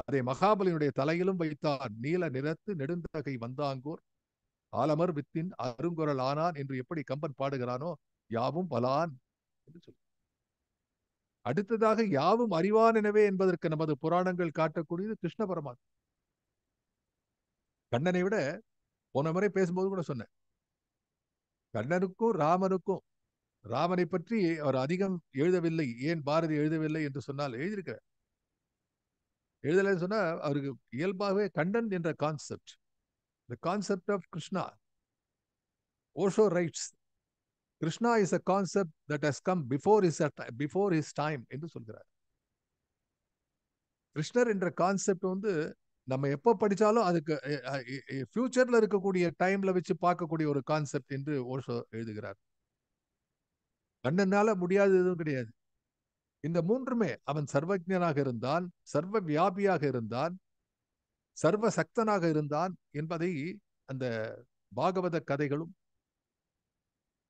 அதை மகாபலியினுடைய தலையிலும் வைத்தார். நீல நிறத்து நெடுந்தகை வந்தாங்கோர். ஆலமர் வித்தின் அருங்குரல் ஆனான் என்று எப்படி கம்பன் பாடுகிறானோ யாவும் பலான் என்று சொல்லி அடுத்ததாக யாவும் அறிவான் எனவே என்பதற்கு நமது புராணங்கள் காட்டக்கூடியது கிருஷ்ண பரமாத்மா. கண்ணனை விட போன முறை பேசும்போது கூட சொன்னேன். கண்ணனுக்கும் ராமனுக்கும் ராமனை பற்றி அவர் அதிகம் எழுதவில்லை. ஏன் பாரதி எழுதவில்லை என்று சொன்னால் எழுதியிருக்க எழுதலைன்னு சொன்னா அவருக்கு இயல்பாகவே கண்டன் என்ற concept the concept of Krishna Osho writes Krishna is a concept that has come before is before his time என்று சொல்கிறார். கிருஷ்ணர் என்ற கான்செப்ட் வந்து நம்ம எப்போ படிச்சாலும் அதுக்கு ஃபியூச்சர்ல இருக்கக்கூடிய டைம்ல வச்சு பார்க்கக்கூடிய ஒரு கான்செப்ட் என்று ஓஷோ எழுதுகிறார். கண்ணனால முடியாது எதுவும் கிடையாது. இந்த மூன்றுமே அவன் சர்வஜனாக இருந்தான் சர்வ வியாபியாக இருந்தான் சர்வ சக்தனாக இருந்தான் என்பதை அந்த பாகவத கதைகளும்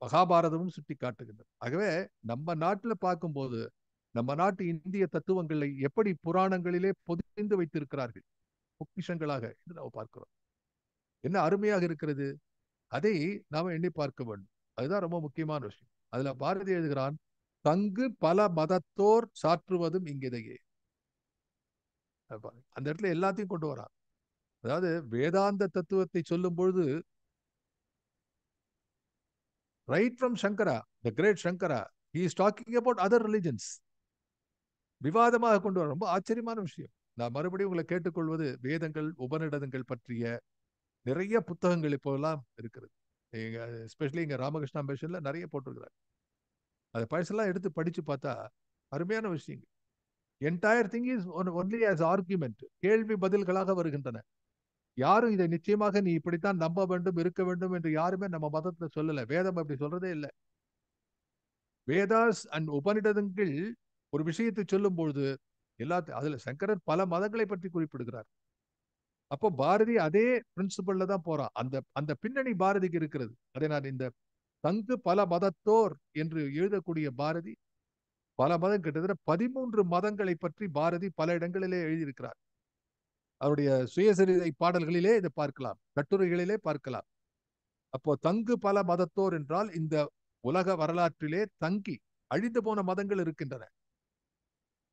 மகாபாரதமும் சுட்டி காட்டுகின்றன. ஆகவே நம்ம நாட்டில் பார்க்கும்போது நம்ம நாட்டு இந்திய தத்துவங்களை எப்படி புராணங்களிலே பொதிந்து வைத்திருக்கிறார்கள் பொக்கிஷங்களாக என்று நாம் பார்க்கிறோம். என்ன அருமையாக இருக்கிறது? அதை நாம எண்ணி பார்க்க வேண்டும். அதுதான் ரொம்ப முக்கியமான விஷயம். அதுல பாரதி எழுதுகிறான் தங்கு பல மதத்தோர் சாற்றுவதும் இங்கிதையே. அந்த இடத்துல எல்லாத்தையும் கொண்டு வரான். அதாவது வேதாந்த தத்துவத்தை சொல்லும் பொழுது right from Shankara the great Shankara he is talking about other religions விவாதமாக கொண்டு வர ரொம்ப ஆச்சரியமான விஷயம். நான் மறுபடியும் உங்களை கேட்டுக்கொள்வது வேதங்கள் உபநிடதங்கள் பற்றிய நிறைய புத்தகங்கள் இப்போலாம் இருக்கிறது. எங்க எஸ்பெஷலி இங்க ராமகிருஷ்ணா மிஷன்ல நிறைய போட்டிருக்கிறாங்க அதை பழசெல்லாம் எடுத்து படிச்சு பார்த்தா அருமையான விஷயங்கள். Entire thing is only as argument கேள்வி பதில்களாக வருகின்றன. யாரும் இதை நிச்சயமாக நீ இப்படித்தான் நம்ப வேண்டும் இருக்க வேண்டும் என்று யாருமே நம்ம மதத்துல சொல்லல. வேதம் அப்படி சொல்றதே இல்லை. வேதாஸ் அண்ட் உபநிடதங்கள் ஒரு விஷயத்தை சொல்லும் பொழுது எல்லாத்தையும் அதுல சங்கரர் பல மதங்களை பற்றி குறிப்பிடுகிறார். அப்போ பாரதி அதே பிரின்சிபல்ல தான் போறான் அந்த அந்த பின்னணி பாரதிக்கு இருக்கிறது. அதை நான் இந்த தங்கு பல மதத்தோர் என்று எழுதக்கூடிய பாரதி பல மதம் கிட்டத்தட்ட பதிமூன்று மதங்களை பற்றி பாரதி பல இடங்களிலே எழுதியிருக்கிறார். அவருடைய சுயசரிதை பாடல்களிலே இதை பார்க்கலாம். கட்டுரைகளிலே பார்க்கலாம். அப்போ தங்கு பல மதத்தோர் என்றால் இந்த உலக வரலாற்றிலே தங்கி அழிந்து போன மதங்கள் இருக்கின்றன.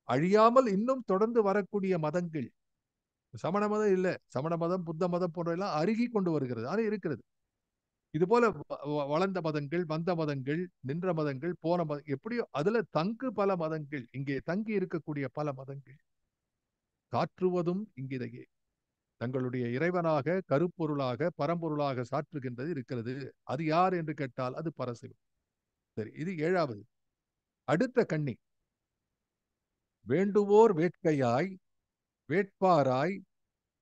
அழியாமல் இன்னும் தொடர்ந்து வரக்கூடிய மதங்கள். சமண மதம் இல்ல. சமண மதம் புத்த மதம் போன்றெல்லாம் அருகி கொண்டு வருகிறது. அது இருக்கிறது. இது போல வளர்ந்த மதங்கள் வந்த மதங்கள் நின்ற மதங்கள் போன மதம் எப்படியோ அதுல தங்கு பல மதங்கள் இங்கே தங்கி இருக்கக்கூடிய பல மதங்கள். காற்றுவதும் இங்கிதையே. தங்களுடைய இறைவனாக கருப்பொருளாக பரம்பொருளாக சாற்றுகின்றது இருக்கிறது. அது யார் என்று கேட்டால் அது பரசிவம். சரி இது ஏழாவது. அடுத்த கண்ணி. வேண்டுவோர் வேட்கையாய் வேட்பாராய்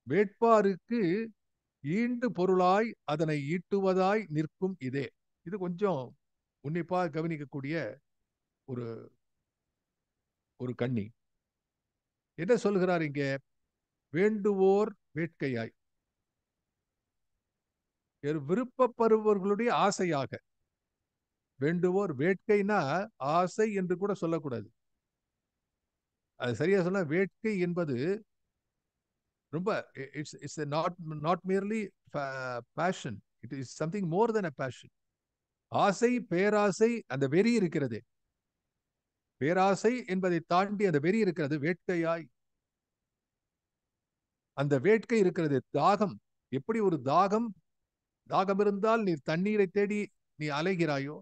வேட்பாருக்கு ஈண்டு பொருளாய் அதனை ஈட்டுவதாய் நிற்கும் இதே. இது கொஞ்சம் உன்னிப்பா கவனிக்கக்கூடிய ஒரு ஒரு கண்ணி. என்ன சொல்கிறார் இங்க? வேண்டுவோர் வேட்கையாய். விருப்பப்படுபவர்களுடைய ஆசையாக. வேண்டுவோர் வேட்கைனா ஆசை என்று கூட சொல்லக்கூடாது. அது சரியா சொன்னா வேட்கை என்பது ரொம்ப it's it's not not merely passion it is something more than a passion ஆசை பேராசை அந்த வெறி இருக்கிறது. பேராசை என்பதை தாண்டி அந்த வெறி இருக்கிறது வேட்கையாய். அந்த வேட்கை இருக்கிறது தாகம். எப்படி ஒரு தாகம் தாகம் இருந்தால் நீ தண்ணீரை தேடி நீ அலைகிறாயோ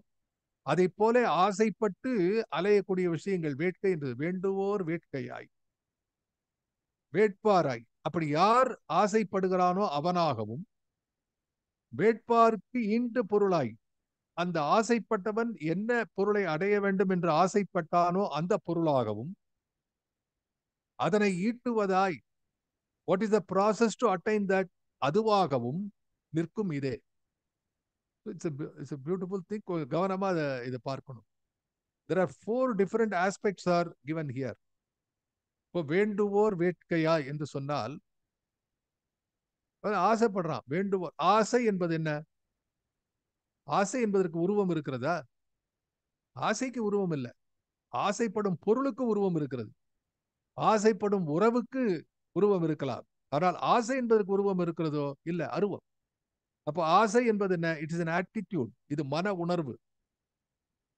அதை போல ஆசைப்பட்டு அலையக்கூடிய விஷயங்கள் வேட்கை என்று வேண்டுவோர் வேட்கையாய். வேட்பாராய். அப்படி யார் ஆசைப்படுகிறானோ அவனாகவும் வேட்பார்க்கு ஈண்டு பொருளாய். அந்த ஆசைப்பட்டவன் என்ன பொருளை அடைய வேண்டும் என்று ஆசைப்பட்டானோ அந்த பொருளாகவும் அதனை ஈட்டுவதாய். What is the process to attain that அதுவாகவும் நிற்கும் இதே. இட்ஸ் இட்ஸ் பியூட்டிஃபுல் திங் கவனமா அதை இதை பார்க்கணும். There are four different aspects are given here இப்போ வேண்டுவோர் வேட்கையா என்று சொன்னால் ஆசைப்படுறான். வேண்டுவோர் ஆசை என்பது என்ன? ஆசை என்பதற்கு உருவம் இருக்கிறதா? ஆசைக்கு உருவம் இல்லை. ஆசைப்படும் பொருளுக்கு உருவம் இருக்கிறது. ஆசைப்படும் உறவுக்கு உருவம் இருக்கலாம். ஆனால் ஆசை என்பதற்கு உருவம் இருக்கிறதோ? இல்ல அருவம். அப்போ ஆசை என்பது என்ன? இட்ஸ் அன் ஆட்டிடியூட் இது மன உணர்வு.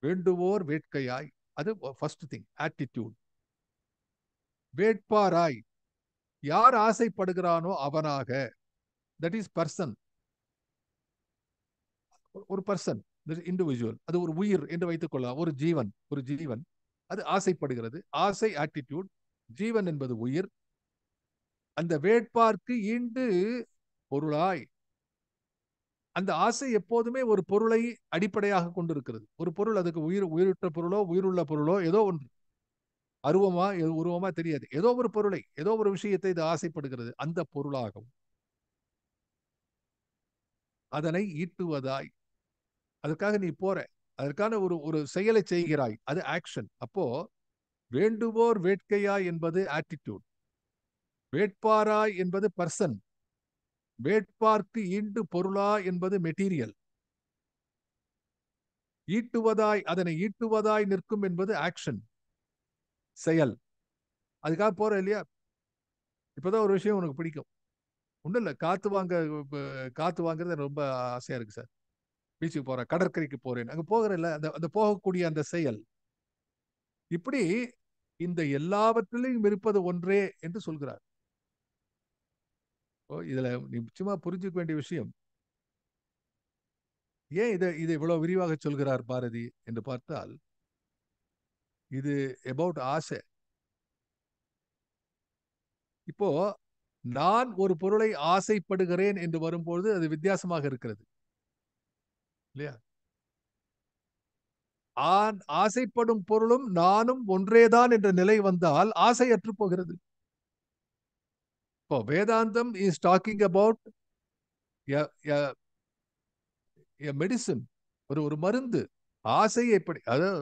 வேண்டுவோர் வேட்கையாய். அது ஃபர்ஸ்ட் திங் ஆட்டிடியூட் வேட்பாராய். யார் ஆசைப்படுகிறானோ அவனாக. தட் இஸ் பர்சன் ஒரு பர்சன் இண்டிவிஜுவல் அது ஒரு உயிர் என்று வைத்துக் கொள்ளலாம். ஒரு ஜீவன் ஒரு ஜீவன். அது ஆசைப்படுகிறது. ஆசை ஆட்டிடியூட் ஜீவன் என்பது உயிர். அந்த வேட்பார்க்கு ஈண்டு பொருளாய். அந்த ஆசை எப்போதுமே ஒரு பொருளை அடிப்படையாக கொண்டிருக்கிறது. ஒரு பொருள் அதுக்கு உயிர் உயிருற்ற பொருளோ உயிருள்ள பொருளோ ஏதோ ஒன்று. அருவமா உருவமா தெரியாது. ஏதோ ஒரு பொருளை ஏதோ ஒரு விஷயத்தை இது ஆசைப்படுகிறது. அந்த பொருளாகவும். அதனை ஈட்டுவதாய். அதற்காக நீ போற. அதற்கான ஒரு ஒரு செயலை செய்கிறாய். அது ஆக்ஷன். அப்போ வேண்டுவோர் வேட்கையாய் என்பது ஆட்டிடியூட். வேட்பாராய் என்பது பர்சன். வேட்பார்க்கு ஈண்டு பொருளா என்பது மெட்டீரியல். ஈட்டுவதாய் அதனை ஈட்டுவதாய் நிற்கும் என்பது ஆக்ஷன் செயல். அதுக்காக போற இல்லையா? இப்பதான் ஒரு விஷயம் உனக்கு பிடிக்கும். ஒன்றும் இல்லை காத்து வாங்க காத்து வாங்குறது ரொம்ப ஆசையா இருக்கு சார். பீச்சுக்கு போறேன் கடற்கரைக்கு போறேன். அங்க இல்லை அந்த அந்த போகக்கூடிய அந்த செயல். இப்படி இந்த எல்லாவற்றிலையும் இருப்பது ஒன்றே என்று சொல்கிறார். இதுல நிச்சயமாக புரிஞ்சுக்க வேண்டிய விஷயம். ஏன் இதை இதை இவ்வளவு விரிவாக சொல்கிறார் பாரதி என்று பார்த்தால் இது எபவுட் ஆசை. இப்போ நான் ஒரு பொருளை ஆசைப்படுகிறேன் என்று வரும்பொழுது அது வித்தியாசமாக இருக்கிறது. இல்லையா? ஆன் ஆசைப்படும் பொருளும் நானும் ஒன்றேதான் என்ற நிலை வந்தால் இப்போ வேதாந்தம் இஸ் டாக்கிங் அபவுட் மெடிசன் ஒரு ஒரு மருந்து. ஆசையை எப்படி அதாவது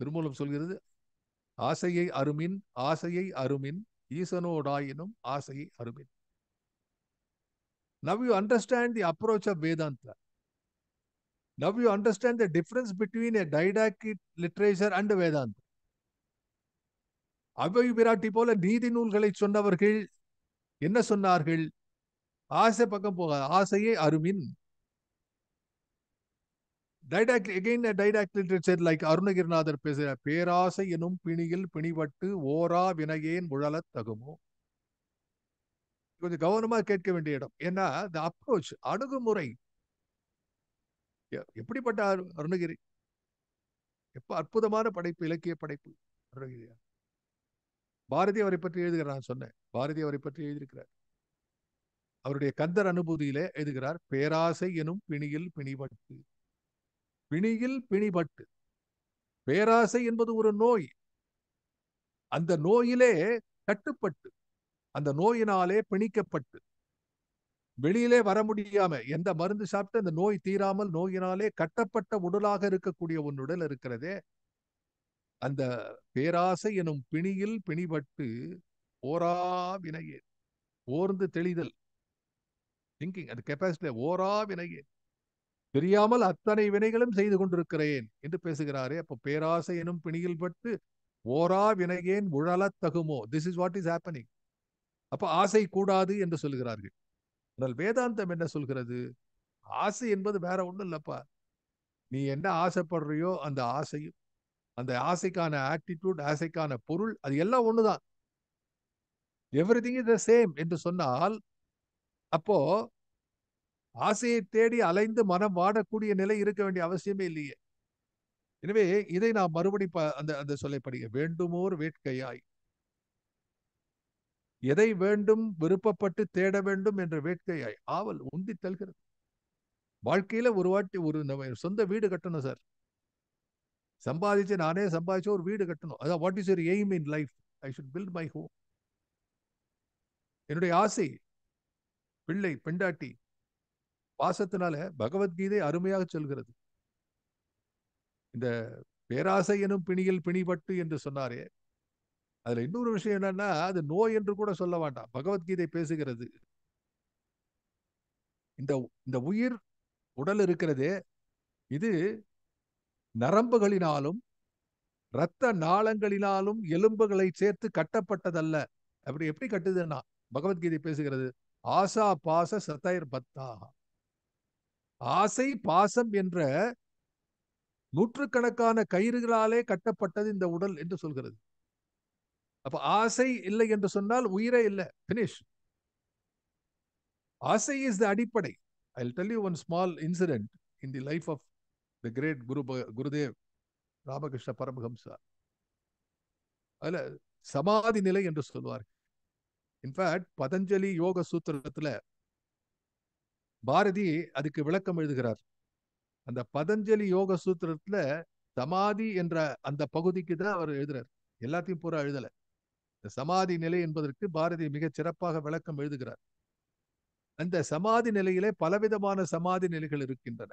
திருமூலம் சொல்கிறது ஆசையை அருமின் ஆசையை அருமின் ஈசனோடாயினும் ஆசையை அருமின். Now you understand the approach of Vedanta now you understand the difference between a didactic literature and வேதாந்தம் அவை பிராட்டி போல நீதி நூல்களை சொன்னவர்கள் என்ன சொன்னார்கள்? ஆசை பக்கம் போகாது ஆசையே அருமின். Didactic again didactic literature like Arunagirinathar பேசுகிற பேராசை எனும் பிணியில் பிணிபட்டு ஓரா வினையேன் உழலத் தகுமோ? கொஞ்சம் கவனமா கேட்க வேண்டிய இடம். ஏன்னா இந்த அப்ரோச் அணுகுமுறை. எப்படிப்பட்ட அருணகிரி? எப்ப அற்புதமான படைப்பு இலக்கிய படைப்பு? அருணகிரியா? பாரதி அவரை பற்றி எழுதுகிறார் நான் சொன்னேன். பாரதி அவரை பற்றி எழுதியிருக்கிறார். அவருடைய கந்தர் அனுபூதியிலே எழுதுகிறார் பேராசை எனும் பிணியில் பிணிபட்டு. பிணியில் பிணிபட்டு. பேராசை என்பது ஒரு நோய். அந்த நோயிலே கட்டுப்பட்டு அந்த நோயினாலே பிணிக்கப்பட்டு. வெளியிலே வர முடியாம எந்த மருந்து சாப்பிட்டு அந்த நோய் தீராமல் நோயினாலே கட்டப்பட்ட உடலாக இருக்கக்கூடிய உன் உடல் இருக்கிறதே அந்த பேராசை எனும் பிணியில் பிணிபட்டு ஓரா வினையே. ஓர்ந்து தெளிதல். திங்கிங் அந்த கெப்பாசிட்டி ஓரா வினையே. தெரியாமல் அத்தனை வினைகளும் செய்து கொண்டிருக்கிறேன் என்று பேசுகிறாரே. அப்ப பேராசை எனும் பிணியில் பட்டு ஓரா வினையேன் உழலத் தகுமோ? This is what is happening அப்ப ஆசை கூடாது என்று சொல்கிறார்கள் ஆனால் வேதாந்தம் என்ன சொல்கிறது? ஆசை என்பது வேற ஒண்ணும் இல்லப்பா. நீ என்ன ஆசைப்படுறியோ அந்த ஆசையும் அந்த ஆசைக்கான ஆட்டிடியூட் ஆசைக்கான பொருள் அது எல்லாம் ஒண்ணுதான். Everything is the same என்று சொன்னால் அப்போ ஆசையை தேடி அலைந்து மனம் வாடக்கூடிய நிலை இருக்க வேண்டிய அவசியமே இல்லையே. எனவே இதை நாம் மறுபடி அந்த அந்த சொல்லப்படுக வேண்டுமோர் வேட்கையாய். எதை வேண்டும் விருப்பப்பட்டு தேட வேண்டும் என்ற வேட்கையாய். ஆவல் உந்தி தல்கிறது வாழ்க்கையில ஒரு வாட்டி ஒரு சொந்த வீடு கட்டணும் சார். சம்பாதிச்சு நானே சம்பாதிச்சு ஒரு வீடு கட்டணும். அதான் what is your aim in life I should build my home என்னுடைய ஆசை பிள்ளை பெண்டாட்டி பாசத்தினால பகவத்கீதை அருமையாக சொல்கிறது. இந்த பேராசை எனும் பிணியில் பிணிபட்டு என்று சொன்னாரே. அதுல இன்னொரு விஷயம் என்னன்னா அது நோய் என்று கூட சொல்ல வேண்டாம். பகவத்கீதை பேசுகிறது. இந்த இந்த உயிர் உடல் இருக்கிறதே. இது நரம்புகளினாலும் இரத்த நாளங்களினாலும் எலும்புகளை சேர்த்து கட்டப்பட்டதல்ல. அப்படி எப்படி கட்டுதுன்னா பகவத்கீதை பேசுகிறது ஆசா பாச சதைர் பத்தா. ஆசை பாசம் என்ற நூற்றுக்கணக்கான கயிறுகளாலே கட்டப்பட்டது இந்த உடல் என்று சொல்கிறது. அப்ப ஆசை இல்லை என்று சொன்னால் உயிரே இல்லை. பினிஷ் ஆசை இஸ் த அடிப்படை. I tell you one small incident in the life of the great guru Gurudev Ramakrishna Paramahamsa அதுல சமாதி நிலை என்று சொல்வார். இன்ஃபேக்ட் பதஞ்சலி யோக சூத்திரத்துல பாரதி அதுக்கு விளக்கம் எழுதுகிறார். அந்த பதஞ்சலி யோக சூத்திரத்துல சமாதி என்ற அந்த பகுதிக்கு தான் அவர் எழுதுறார். எல்லாத்தையும் பூரா எழுதல. இந்த சமாதி நிலை என்பதற்கு பாரதி மிகச் சிறப்பாக விளக்கம் எழுதுகிறார். அந்த சமாதி நிலையிலே பலவிதமான சமாதி நிலைகள் இருக்கின்றன.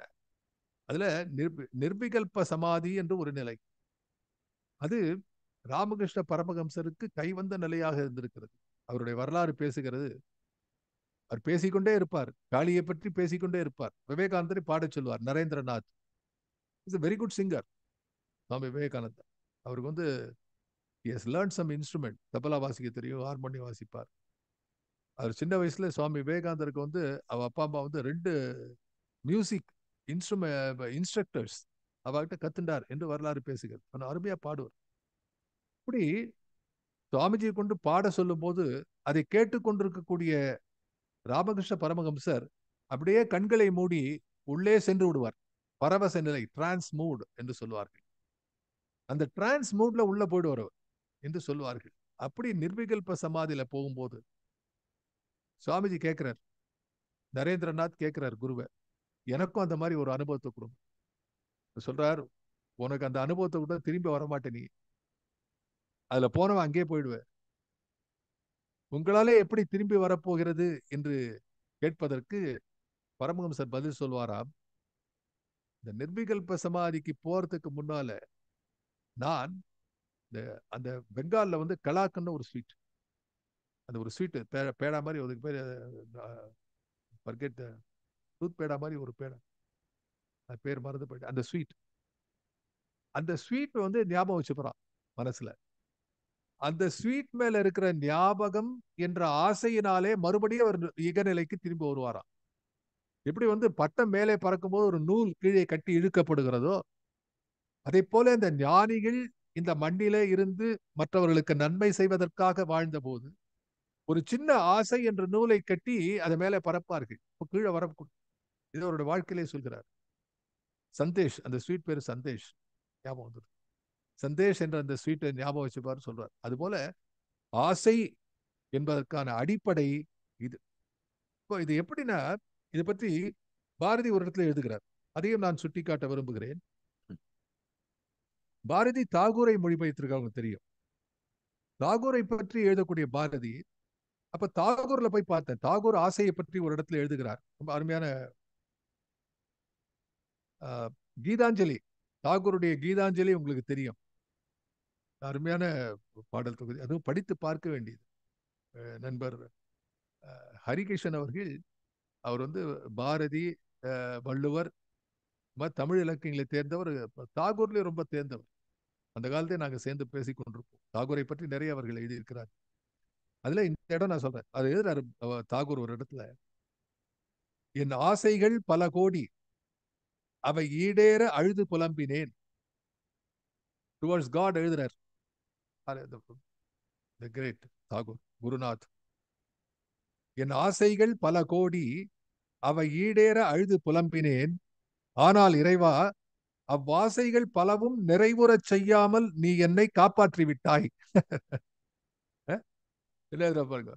அதுல நிர்பி நிர்பிகல்ப சமாதி என்று ஒரு நிலை. அது ராமகிருஷ்ண பரமஹம்சருக்கு கைவந்த நிலையாக இருந்திருக்கிறது. அவருடைய வரலாறு பேசுகிறது. அவர் பேசிக்கொண்டே இருப்பார். காளியை பற்றி பேசிக்கொண்டே இருப்பார். விவேகானந்தரை பாடச் சொல்வார் Narendranath. Is very good singer Swami விவேகானந்தர். அவருக்கு வந்து as learn some instrument tabla வாசிக்க தெரியும் ஹார்மோனியம் வாசிப்பார். அவர் சின்ன வயசுல சுவாமி விவேகானந்தருக்கு வந்து அவ அப்பா அம்மா வந்து ரெண்டு மியூசிக் இன்ஸ்ட்ருமெ இன்ஸ்ட்ரக்டர்ஸ் அவர்கிட்ட கத்துண்டார் என்று வரலாறு பேசுகிறது. அவன் அருமையா பாடுவார். இப்படி சுவாமிஜியை கொண்டு பாட சொல்லும் போது அதை கேட்டுக்கொண்டிருக்கக்கூடிய ராமகிருஷ்ண பரமஹம்சர் அப்படியே கண்களை மூடி உள்ளே சென்று விடுவார். பரவச நிலை டிரான்ஸ் மூட் என்று சொல்வார்கள் அந்த டிரான்ஸ் மூட்ல உள்ள போயிடுவார் என்று சொல்வார்கள் அப்படி நிர்விகல்ப சமாதியில போகும்போது சுவாமிஜி கேட்கிறார். நரேந்திரநாத் கேட்கிறார் குருவை. எனக்கும் அந்த மாதிரி ஒரு அனுபவத்தை கொடுங்க சொல்றார் உனக்கு அந்த அனுபவத்தை கூட திரும்பி வரமாட்டே நீ. அதுல போனவன் அங்கேயே போயிடுவேன். உங்களாலே எப்படி திரும்பி வரப்போகிறது? என்று கேட்பதற்கு பரமஹம்சர் பதில் சொல்வாராம் இந்த நிர்விகல்ப சமாதிக்கு போறதுக்கு முன்னால நான் இந்த அந்த பெங்கால்ல வந்து கலாக்குன்னு ஒரு ஸ்வீட். அந்த ஒரு ஸ்வீட்டு பேடா மாதிரி அதுக்கு பேர் பர்கெட் டூத் பேடா மாதிரி ஒரு பேடா. அது பேர் மறந்து போயிட்டு அந்த ஸ்வீட். அந்த ஸ்வீட் வந்து ஞாபகம் வச்சுக்கிறான் மனசுல. அந்த ஸ்வீட் மேல இருக்கிற ஞாபகம் என்ற ஆசையினாலே மறுபடியும் அவர் இகநிலைக்கு திரும்பி வருவாராம். எப்படி வந்து பட்டம் மேலே பறக்கும்போது ஒரு நூல் கீழே கட்டி இழுக்கப்படுகிறதோ அதே போல இந்த ஞானிகள் இந்த மண்ணிலே இருந்து மற்றவர்களுக்கு நன்மை செய்வதற்காக வாழ்ந்த போது ஒரு சின்ன ஆசை என்ற நூலை கட்டி அதை மேலே பறப்பார்கள் கீழே வரக்கூடும் இது அவருடைய வாழ்க்கையிலே சொல்கிறார். சந்தேஷ் அந்த ஸ்வீட் பேர் சந்தேஷ் ஞாபகம் வந்துடும் சந்தேஷ் என்ற அந்த ஸ்வீட்டை ஞாபகம் வச்சுப்பார் சொல்றார். அதுபோல ஆசை என்பதற்கான அடிப்படை இது. இப்போ இது எப்படின்னா இதை பற்றி பாரதி ஒரு இடத்துல எழுதுகிறார். அதையும் நான் சுட்டிக்காட்ட விரும்புகிறேன். பாரதி தாகூரை மொழிபெயர்த்திருக்காங்க தெரியும். தாகூரை பற்றி எழுதக்கூடிய பாரதி அப்ப தாகூர்ல போய் பார்த்தேன். தாகூர் ஆசையை பற்றி ஒரு இடத்துல எழுதுகிறார். ரொம்ப அருமையான கீதாஞ்சலி. தாகூருடைய கீதாஞ்சலி உங்களுக்கு தெரியும். அருமையான பாடல் தொகுதி. அதுவும் படித்து பார்க்க வேண்டியது. நண்பர் ஹரிகிருஷ்ணன் அவர்கள் அவர் வந்து பாரதி வள்ளுவர் தமிழ் இலக்கியங்களை தேர்ந்தவர். தாகூர்லேயே ரொம்ப தேர்ந்தவர். அந்த காலத்தையும் நாங்கள் சேர்ந்து பேசி கொண்டிருப்போம் தாகூரை பற்றி நிறைய அவர்கள் எழுதியிருக்கிறார். அதுல இந்த இடம் நான் சொல்றேன். அது எழுதுறாரு தாகூர் ஒரு இடத்துல. என் ஆசைகள் பல கோடி அவை ஈடேற அழுது புலம்பினேன். டுவர்ட்ஸ் காட் எழுதுறார் கிரேட் தாகூர் குருநாத். என் ஆசைகள் பல கோடி அவை ஈடேற அழுது புலம்பினேன். ஆனால் இறைவா அவ்வாசைகள் பலவும் நிறைவுறச் செய்யாமல் நீ என்னை காப்பாற்றி விட்டாய். பாருங்க.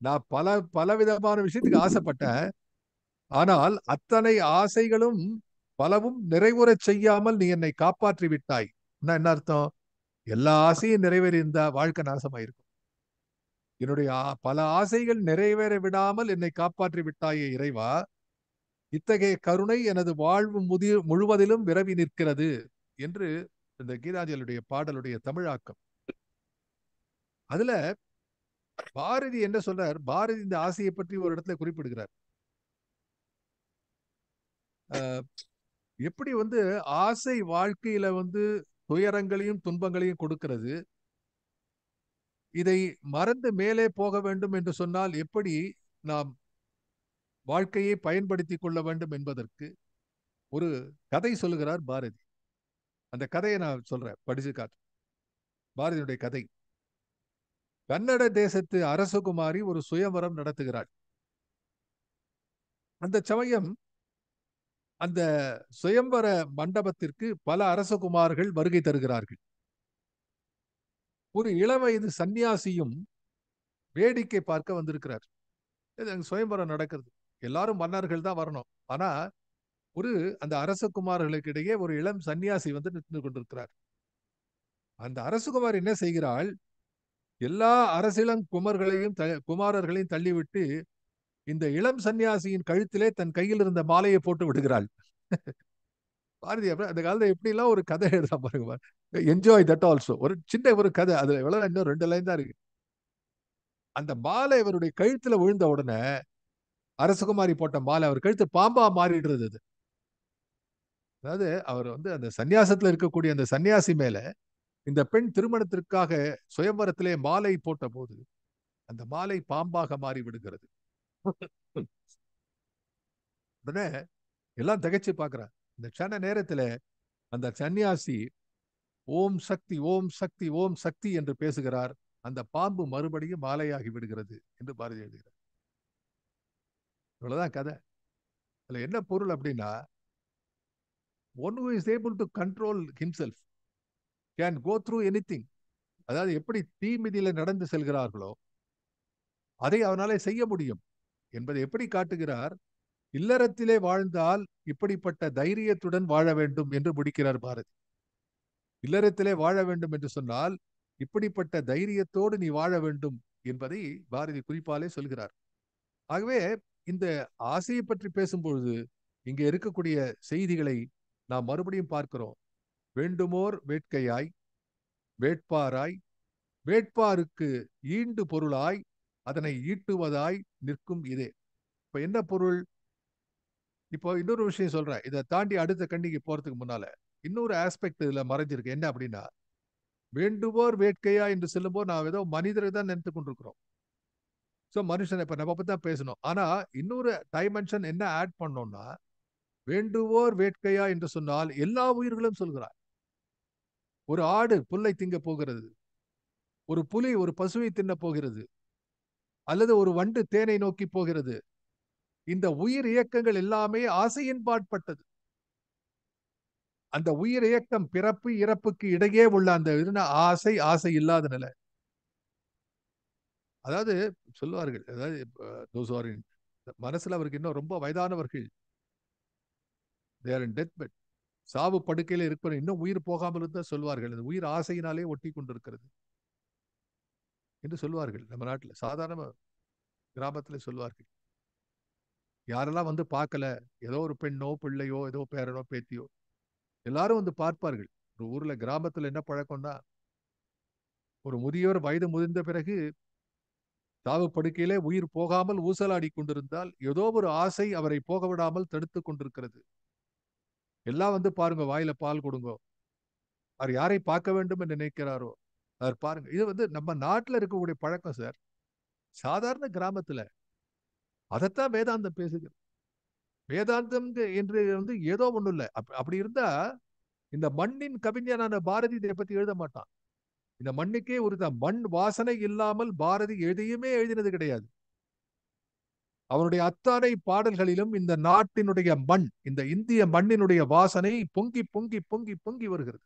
நான் பல பல விதமான விஷயத்துக்கு ஆசைப்பட்டேன். ஆனால் அத்தனை ஆசைகளும் பலவும் நிறைவுறச் செய்யாமல் நீ என்னை காப்பாற்றி விட்டாய். என்ன அர்த்தம்? எல்லா ஆசையும் நிறைவேறியிருந்தா வாழ்க்கை நாசமாயிருக்கும். என்னுடைய பல ஆசைகள் நிறைவேற விடாமல் என்னை காப்பாற்றி விட்டாயே இறைவா. இத்தகைய கருணை எனது வாழ்வு முதி முழுவதிலும் விரவி நிற்கிறது என்று இந்த கீதாஞ்சலியுடைய பாடலுடைய தமிழாக்கம். அதுல பாரதி என்ன சொல்றார்? பாரதி இந்த ஆசையை பற்றி ஒரு இடத்துல குறிப்பிடுகிறார். எப்படி வந்து ஆசை வாழ்க்கையில வந்து துயரங்களையும் துன்பங்களையும் கொடுக்கிறது? இதை மறந்து மேலே போக வேண்டும் என்று சொன்னால் எப்படி நாம் வாழ்க்கையை பயன்படுத்தி கொள்ள வேண்டும் என்பதற்கு ஒரு கதை சொல்லுகிறார் பாரதி. அந்த கதையை நான் சொல்றேன். படிச்சு காட்டு. பாரதியுடைய கதை. கன்னட தேசத்து அரசகுமாரி ஒரு சுயவரம் நடத்துகிறாள். அந்த சமயம் அந்த சுயம்பர மண்டபத்திற்கு பல அரசகுமார்கள் வருகை தருகிறார்கள். ஒரு இளவயது சந்நியாசியும் வேடிக்கை பார்க்க வந்திருக்கிறார். இது அங்கே சுயம்பரம் நடக்கிறது. எல்லாரும் மன்னர்கள் தான் வரணும். ஆனா ஒரு அந்த அரசகுமார்களுக்கு இடையே ஒரு இளம் சன்னியாசி வந்து நின்று கொண்டிருக்கிறார். அந்த அரசகுமார் என்ன செய்கிறாள்? எல்லா அரசியலம் குமர்களையும் குமாரர்களையும் தள்ளிவிட்டு இந்த இளம் சன்னியாசியின் கழுத்திலே தன் கையில் இருந்த மாலையை போட்டு விடுகிறாள். பாரதி அந்த காலத்துல எப்படி எல்லாம் ஒரு கதை எழுத பாருங்க என்ஜாய் தட் ஆல்சோ ஒரு சின்ன ஒரு கதை. அதுல எவ்வளவு இன்னும் ரெண்டு லைன் தான் இருக்கு. அந்த மாலை இவருடைய கழுத்துல விழுந்த உடனே அரசகுமாரி போட்ட மாலை அவர் கழுத்து பாம்பா மாறிடுறது அது. அதாவது அவர் வந்து அந்த சன்னியாசத்துல இருக்கக்கூடிய அந்த சன்னியாசி மேல இந்த பெண் திருமணத்திற்காக சுயம்பரத்திலே மாலை போட்ட போது அந்த மாலை பாம்பாக மாறி விடுகிறது. உடனே எல்லாம் திகைச்சு பாக்குறான். இந்த க்ஷண நேரத்துல அந்த சன்னியாசி ஓம் சக்தி ஓம் சக்தி ஓம் சக்தி என்று பேசுகிறார். அந்த பாம்பு மறுபடியும் மாலையாகி விடுகிறது என்று பாரதி எழுதுகிறார். இவ்வளவுதான் கதை. அதுல என்ன பொருள் அப்படின்னா one who is able to control himself can go through anything அதாவது எப்படி தீமிதியில நடந்து செல்கிறார்களோ அதை அவனாலே செய்ய முடியும். என்பதை எப்படி காட்டுகிறார்? இல்லறத்திலே வாழ்ந்தால் இப்படிப்பட்ட தைரியத்துடன் வாழ வேண்டும் என்று முடிக்கிறார் பாரதி. இல்லறத்திலே வாழ வேண்டும் என்று சொன்னால் இப்படிப்பட்ட தைரியத்தோடு நீ வாழ வேண்டும் என்பதை பாரதி குறிப்பாலே சொல்கிறார். ஆகவே இந்த ஆசையை பற்றி பேசும்பொழுது இங்கே இருக்கக்கூடிய செய்திகளை நாம் மறுபடியும் பார்க்கிறோம். வேண்டுமோர் வேட்கையாய் வேட்பாராய் வேட்பாருக்கு ஈண்டு பொருளாய் அதனை ஈட்டுவதாய் நிற்கும் இதே. இப்ப என்ன பொருள்? இப்போ இன்னொரு விஷயம் சொல்றேன். இதை தாண்டி அடுத்த கண்டிக்கு போறதுக்கு முன்னால இன்னொரு ஆஸ்பெக்ட் இதுல மறைஞ்சிருக்கு. என்ன அப்படின்னா வேண்டுவோர் வேட்கையா என்று சொல்லும்போது நான் ஏதோ மனிதரை தான் நினைத்து கொண்டிருக்கிறோம். ஸோ மனுஷன் இப்போ நம்ம பத்தி தான் பேசணும். ஆனா இன்னொரு டைமென்ஷன் என்ன ஆட் பண்ணோம்னா வேண்டுவோர் வேட்கையா என்று சொன்னால் எல்லா உயிர்களும் சொல்கிறார். ஒரு ஆடு புல்லை திங்க போகிறது. ஒரு புலி ஒரு பசுவை தின்ன போகிறது. அல்லது ஒரு வண்டு தேனை நோக்கி போகிறது. இந்த உயிர் இயக்கங்கள் எல்லாமே ஆசையின் பாட்பட்டது. அந்த உயிர் இயக்கம் பிறப்பு இறப்புக்கு இடையே உள்ள அந்த ஆசை ஆசை இல்லாத நிலை. அதாவது சொல்லுவார்கள் அதாவது மனசுல அவருக்கு இன்னும் ரொம்ப வயதானவர்கள். தேர் இன் டெத் பெட் சாவு படுக்கையில இருக்கிற இன்னும் உயிர் போகாமல் இருந்தால் சொல்வார்கள். இந்த உயிர் ஆசையினாலே ஒட்டி கொண்டிருக்கிறது. என்று சொல்வார்கள் நம்ம நாட்டில். சாதாரண கிராமத்துல சொல்வார்கள். யாரெல்லாம் வந்து பார்க்கல ஏதோ ஒரு பெண்ணோ பிள்ளையோ ஏதோ பேரனோ பேத்தியோ எல்லாரும் வந்து பார்ப்பார்கள். ஒரு ஊர்ல கிராமத்துல என்ன பழக்கம்னா ஒரு முதியோர் வயது முதிர்ந்த பிறகு தாவு படுக்கையிலே உயிர் போகாமல் ஊசலாடி கொண்டிருந்தால் ஏதோ ஒரு ஆசை அவரை போக விடாமல் தடுத்து கொண்டிருக்கிறது. எல்லாம் வந்து பாருங்க வாயில பால் கொடுங்க. அவர் யாரை பார்க்க வேண்டும் என்று நினைக்கிறாரோ அவர் பாருங்க. இது வந்து நம்ம நாட்டுல இருக்கக்கூடிய பழக்கம் சார். சாதாரண கிராமத்துல அதைத்தான் வேதாந்தம் பேசுது. வேதாந்தம் என்று வந்து ஏதோ ஒண்ணும் இல்லை. அப்படி இருந்தா இந்த மண்ணின் கவிஞனான பாரதி இதை பத்தி எழுத மாட்டான். இந்த மண்ணுக்கே ஒரு மண் வாசனை இல்லாமல் பாரதி எதையுமே எழுதினது கிடையாது. அவனுடைய அத்தானை பாடல்களிலும் இந்த நாட்டினுடைய மண் இந்த இந்திய மண்ணினுடைய வாசனை பொங்கி பொங்கி பொங்கி பொங்கி வருகிறது.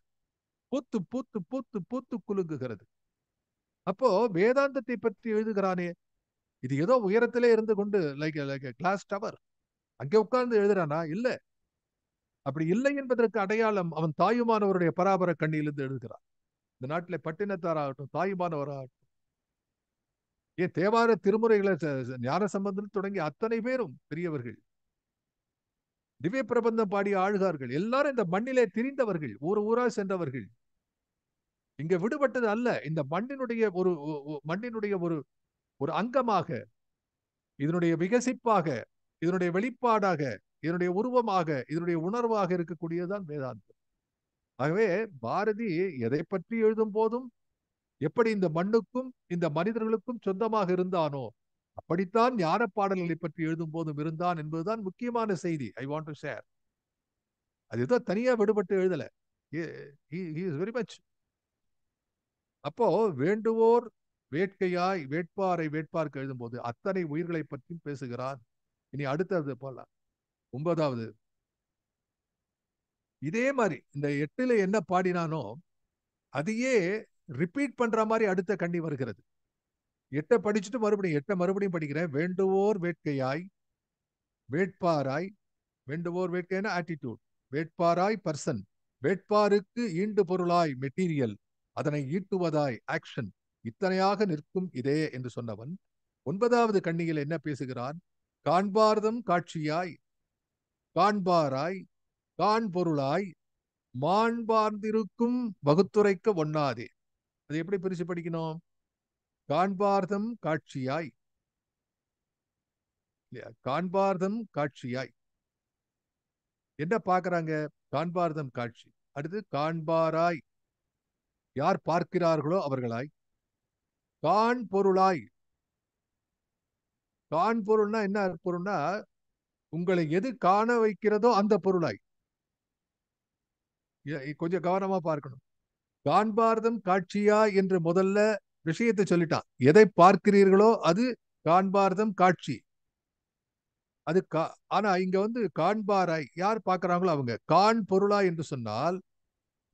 பூத்து பூத்து பூத்து பூத்து குலுங்குகிறது. அப்போ வேதாந்தத்தை பற்றி எழுதுகிறானே. இது ஏதோ உயரத்திலே இருந்து கொண்டு லைக் லைக் கிளாஸ் டவர் அங்கே உட்கார்ந்து எழுதுறானா? இல்ல. அப்படி இல்லை என்பதற்கு அடையாளம் அவன் தாயுமானவருடைய பராபர கண்ணியிலிருந்து எழுதுகிறான். இந்த நாட்டில் பட்டினத்தாராகட்டும் தாயுமானவராகட்டும். ஏன் தேவார திருமுறைகளை ஞான சம்பந்தம் தொடங்கி அத்தனை பேரும் பெரியவர்கள். திவ்ய பிரபந்தம் பாடிய ஆழ்கார்கள் எல்லாரும் இந்த மண்ணிலே திரிந்தவர்கள் ஊர் ஊரா சென்றவர்கள். இங்க விடுபட்டது அல்ல இந்த மண்ணினுடைய ஒரு மண்ணினுடைய ஒரு ஒரு அங்கமாக இதனுடைய விகசிப்பாக இதனுடைய வெளிப்பாடாக இதனுடைய உருவமாக இதனுடைய உணர்வாக இருக்கக்கூடியதுதான் வேதாந்தம். ஆகவே பாரதி எதை பற்றி எழுதும் போதும் எப்படி இந்த மண்ணுக்கும் இந்த மனிதர்களுக்கும் சொந்தமாக இருந்தானோ அப்படித்தான் ஞான பாடல்களை பற்றி எழுதும் போதும் இருந்தான் என்பதுதான் முக்கியமான செய்தி ஐ வாண்ட் டு ஷேர் அது தனியா விடுபட்டு எழுதல. வெரி மச் அப்போ வேண்டுவோர் வேட்கையாய் வேட்பாரை வேட்பார்க்கு எழுதும் போது அத்தனை உயிர்களை பற்றியும் பேசுகிறான் இனி அடுத்தது போலாம். ஒன்பதாவது. இதே மாதிரி இந்த எட்டுல என்ன பாடினானோ அதையே ரிப்பீட் பண்ற மாதிரி அடுத்த கண்ணி வருகிறது. எட்டை படிச்சுட்டு மறுபடியும் எட்டை மறுபடியும் படிக்கிறேன். வேண்டுவோர் வேட்கையாய் வேட்பாராய் வேண்டுவோர் வேட்கைனா ஆட்டிடியூட் வேட்பாராய் பர்சன் வேட்பாருக்கு ஈண்டு பொருளாய் மெட்டீரியல் அதனை ஈட்டுவதாய் ஆக்ஷன் இத்தனையாக நிற்கும் இதே என்று சொன்னவன். ஒன்பதாவது கண்ணியில் என்ன பேசுகிறான்? காண்பார்தம் காட்சியாய் காண்பாராய் காண்பொருளாய் மாண்பார்ந்திருக்கும் வகுத்துரைக்க ஒண்ணாதே. அது எப்படி பிரிச்சு படிக்கணும்? காண்பார்தம் காட்சியாய். இல்லையா? காண்பார்தம் காட்சியாய். என்ன பார்க்கறாங்க? காண்பார்தம் காட்சி. அடுத்து காண்பாராய். யார் பார்க்கிறார்களோ அவர்களாய். காண் பொருளாய். காண் பொருள்னா என்ன பொருள்னா உங்களை எது காண வைக்கிறதோ அந்த பொருளாய். கொஞ்சம் கவனமா பார்க்கணும். காண்பார்தம் காட்சியா என்று முதல்ல விஷயத்தை சொல்லிட்டான். எதை பார்க்கிறீர்களோ அது காண்பார்தம் காட்சி. அது கா ஆனா இங்க வந்து காண்பாராய் யார் பார்க்கிறாங்களோ அவங்க. காண் பொருளா என்று சொன்னால்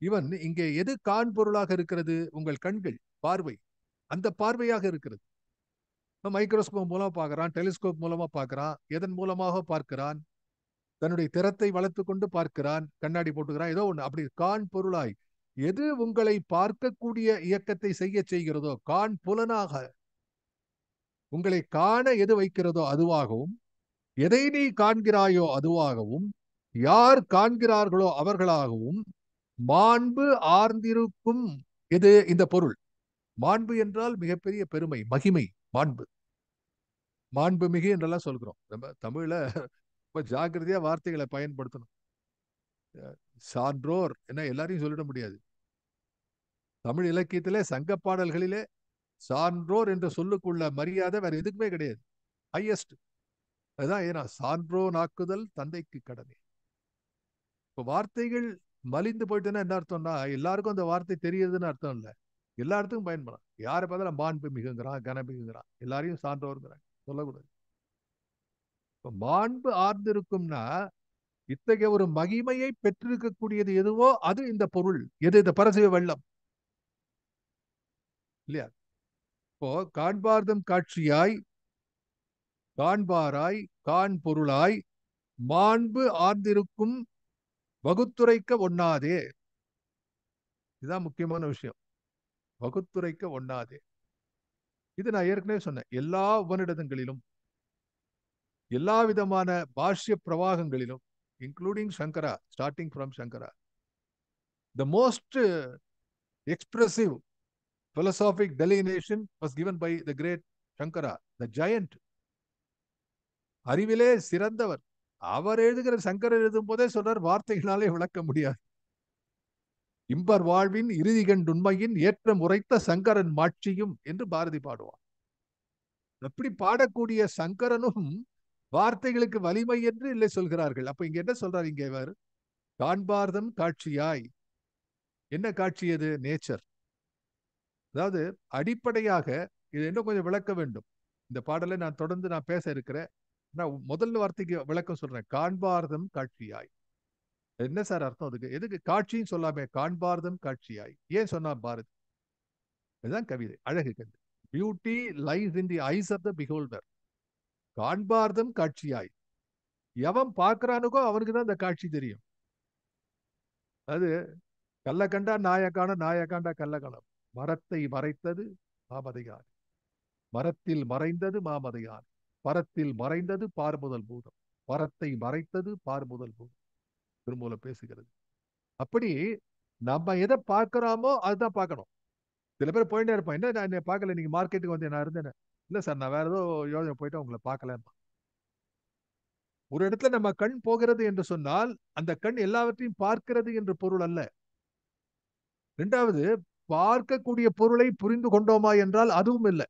இவன் இங்கே எது காண் பொருளாக இருக்கிறது? உங்கள் கண்கள் பார்வை. அந்த பார்வையாக இருக்கிறது. மைக்ரோஸ்கோப் மூலமா பார்க்கறான் டெலிஸ்கோப் மூலமா பார்க்கறான் எதன் மூலமாக பார்க்கிறான்? தன்னுடைய திறத்தை வளர்த்து கொண்டு பார்க்கிறான் கண்ணாடி போட்டுக்கிறான் ஏதோ ஒன்று அப்படி காண் பொருளாய் எது உங்களை பார்க்கக்கூடிய இயக்கத்தை செய்ய செய்கிறதோ காண் புலனாக. உங்களை காண எது வைக்கிறதோ அதுவாகவும் எதை நீ காண்கிறாயோ அதுவாகவும் யார் காண்கிறார்களோ அவர்களாகவும் மாண்பு ஆர்ந்திருக்கும் எது இந்த பொருள். மாண்பு என்றால் மிகப்பெரிய பெருமை மகிமை மாண்பு. மாண்பு மிகு என்றெல்லாம் சொல்கிறோம். நம்ம தமிழ்ல [LAUGHS] ரொம்ப ஜாக்கிரதையா வார்த்தைகளை பயன்படுத்தணும். சான்றோர் என்ன எல்லாரையும் சொல்லிட முடியாது. தமிழ் இலக்கியத்திலே சங்க பாடல்களிலே சான்றோர் என்ற சொல்லுக்குள்ள மரியாதை வேற எதுக்குமே கிடையாது. ஹையஸ்ட் அதுதான் ஏன்னா சான்றோ தந்தைக்கு கடமை. இப்போ வார்த்தைகள் மலிந்து போயிட்டுன்னா என்ன அர்த்தம்னா எல்லாருக்கும் அந்த வார்த்தை தெரியுதுன்னு அர்த்தம் இல்லை. எல்லா இடத்துக்கும் பயன்படும் யாரை பார்த்தாலும் மாண்பு மிகுங்கிறான் கனமிகுங்கிறான் எல்லாரையும் சான்றோருங்கிறாங்க. சொல்லக்கூடாது. இப்போ மாண்பு ஆர்ந்திருக்கும்னா இத்தகைய ஒரு மகிமையை பெற்றிருக்கக்கூடியது எதுவோ அது இந்த பொருள். எது இந்த பரசிவ வெள்ளம்? இல்லையா? இப்போ காண்பார்தம் காட்சியாய் காண்பாராய் காண் பொருளாய் மாண்பு ஆர்ந்திருக்கும் வகுத்துரைக்க ஒண்ணாதே. இதுதான் முக்கியமான விஷயம். வகுத்துரைக்க ஒண்ணாதே. இது நான் ஏற்கனவே சொன்னேன். எல்லா உபநிடதங்களிலும் எல்லா விதமான பாஷ்ய பிரவாகங்களிலும் including Shankara starting from Shankara the most expressive philosophic delineation was given by the great Shankara, the giant. அறிவிலே சிறந்தவர். அவர் எழுதுகிற சங்கரர் எழுதும் போதே சொல்றார் வார்த்தைகளாலே விளக்க முடியாது. இம்பர் வாழ்வின் இறுதி கண்டுண்மையின் ஏற்றம் உரைத்த சங்கரன் மாட்சியும் என்று பாரதி பாடுவார் அப்படி பாடக்கூடிய சங்கரனும் வார்த்தைகளுக்கு வலிமை என்று இல்லை சொல்கிறார்கள். அப்ப இங்க என்ன சொல்றார் இங்க இவர்? காண்பார்தம் காட்சியாய். என்ன காட்சி அது? நேச்சர். அதாவது அடிப்படையாக இது இன்னும் கொஞ்சம் விளக்க வேண்டும். இந்த பாடலை நான் தொடர்ந்து நான் பேச இருக்கிறேன். நான் முதல் வார்த்தைக்கு விளக்கம் சொல்றேன். காண்பார்தம் காட்சியாய். என்ன சார் அர்த்தம் அதுக்கு? எதுக்கு? காட்சின்னு சொல்லாமே. காண்பார்தம் காட்சியாய். ஏன் சொன்னா பாரதி? இதுதான் கவிதை. அழகு கவிதை. Beauty lies in the eyes of the beholder காண்பார்தம் காட்சியாய். எவன் பார்க்கிறானுக்கோ அவனுக்கு தான் இந்த காட்சி தெரியும். அது கல்ல கண்டா நாயக்கான நாயக்காண்டா கல்ல மரத்தை மறைத்தது மாமதையார். மரத்தில் மறைந்தது மாமதையார். பரத்தில் மறைந்தது பார்முதல் பூதம். பரத்தை மறைத்தது பார்முதல் பூதம். திருமூல பேசுகிறது. அப்படி நம்ம எதை பார்க்கிறோமோ அதுதான் பார்க்கணும். சில பேர் போயிட்டே இருப்பான் என்ன நான் என்ன பார்க்கல நீங்க மார்க்கெட்டுக்கு வந்து நான் இருந்தேன் இல்ல சார் நான் வேற ஏதோ யோஜனை போயிட்டு உங்களை பார்க்கல ஒரு இடத்துல நம்ம கண் போகிறது என்று சொன்னால் அந்த கண் எல்லாவற்றையும் பார்க்கிறது என்று பொருள் அல்ல. ரெண்டாவது பார்க்கக்கூடிய பொருளை புரிந்து கொண்டோமா என்றால் அதுவும் இல்லை.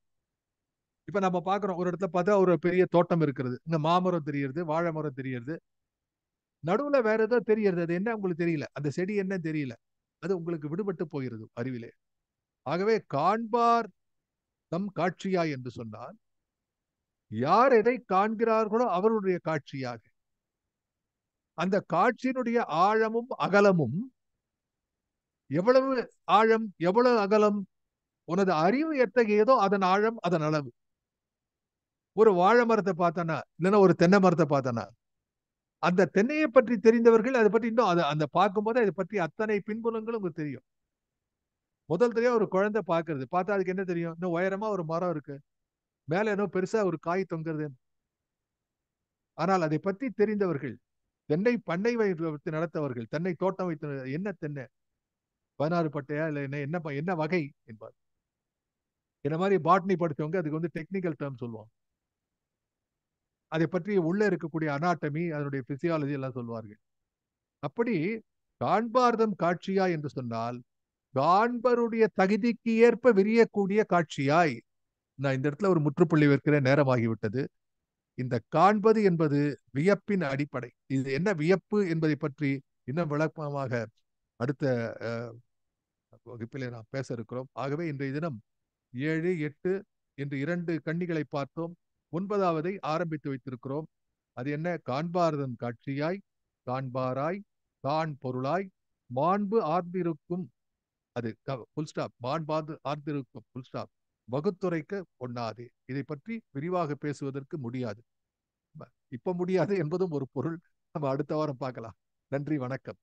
இப்ப நம்ம பாக்குறோம் ஒரு இடத்துல பார்த்தா ஒரு பெரிய தோட்டம் இருக்கிறது. இந்த மாமரம் தெரியுது வாழை மரம் தெரியுது நடுவுல வேற ஏதோ தெரியறது அது என்ன உங்களுக்கு தெரியல? அந்த செடி என்ன தெரியல? அது உங்களுக்கு விடுபட்டு போகிறது அறிவிலே. ஆகவே காண்பார் தம் காட்சியா என்று சொன்னால் யார் எதை காண்கிறார்களோ அவருடைய காட்சியாக. அந்த காட்சியினுடைய ஆழமும் அகலமும் எவ்வளவு ஆழம் எவ்வளவு அகலம் உனது அறிவு எத்தகையதோ அதன் ஆழம் அதன் அளவு. ஒரு வாழை மரத்தை பார்த்தனா இல்லைன்னா ஒரு தென்னை மரத்தை பார்த்தனா அந்த தென்னையை பற்றி தெரிந்தவர்கள் அதை பற்றி இன்னும் அதை அந்த பார்க்கும்போது அதை பற்றி அத்தனை பின்புலங்களும் உங்களுக்கு தெரியும். முதல் தடவையா ஒரு குழந்தை பார்க்கறது. பார்த்தா அதுக்கு என்ன தெரியும்? இன்னும் உயரமா ஒரு மரம் இருக்கு. மேல என்ன பெருசா ஒரு காய் தொங்குறது. ஆனால் அதை பற்றி தெரிந்தவர்கள் தென்னை பண்ணை வைத்து நடத்தவர்கள் தென்னை தோட்டம் வைத்து என்ன தென்னை? பதினாறு பட்டையா? இல்ல என்ன என்ன என்ன வகை? என்பார். இந்த மாதிரி பாட்னி படித்தவங்க அதுக்கு வந்து டெக்னிக்கல் டேர்ம் சொல்லுவாங்க. அதை பற்றி உள்ள இருக்கக்கூடிய அனாட்டமி அதனுடைய பிசியாலஜி எல்லாம் சொல்வார்கள். அப்படி காண்பார்தம் காட்சியா என்று சொன்னால் காண்பருடைய தகுதிக்கு ஏற்ப விரியக்கூடிய காட்சியாய் நான் இந்த இடத்துல ஒரு முற்றுப்புள்ளி வைக்கிற நேரமாகிவிட்டது. இந்த காண்பது என்பது வியப்பின் அடிப்படை. இது என்ன வியப்பு என்பதை பற்றி இன்னும் விளக்கமாக அடுத்த வகுப்பிலே நாம் பேச இருக்கிறோம். ஆகவே இன்றைய தினம் ஏழு எட்டு என்று இரண்டு கண்ணிகளை பார்த்தோம். ஒன்பதாவதை ஆரம்பித்து வைத்திருக்கிறோம். அது என்ன? காண்பாரதன் காட்சியாய் காண்பாராய் காண் பொருளாய் மாண்பு ஆர்ந்திருக்கும் அது புல் ஸ்டாப் மாண்பார்ந்து ஆர்ந்திருக்கும் புல் ஸ்டாப் வகுத்துரைக்க ஒண்ணாது இதை பற்றி விரிவாக பேசுவதற்கு முடியாது. இப்ப முடியாது என்பதும் ஒரு பொருள். நம்ம அடுத்த வாரம் பார்க்கலாம். நன்றி வணக்கம்.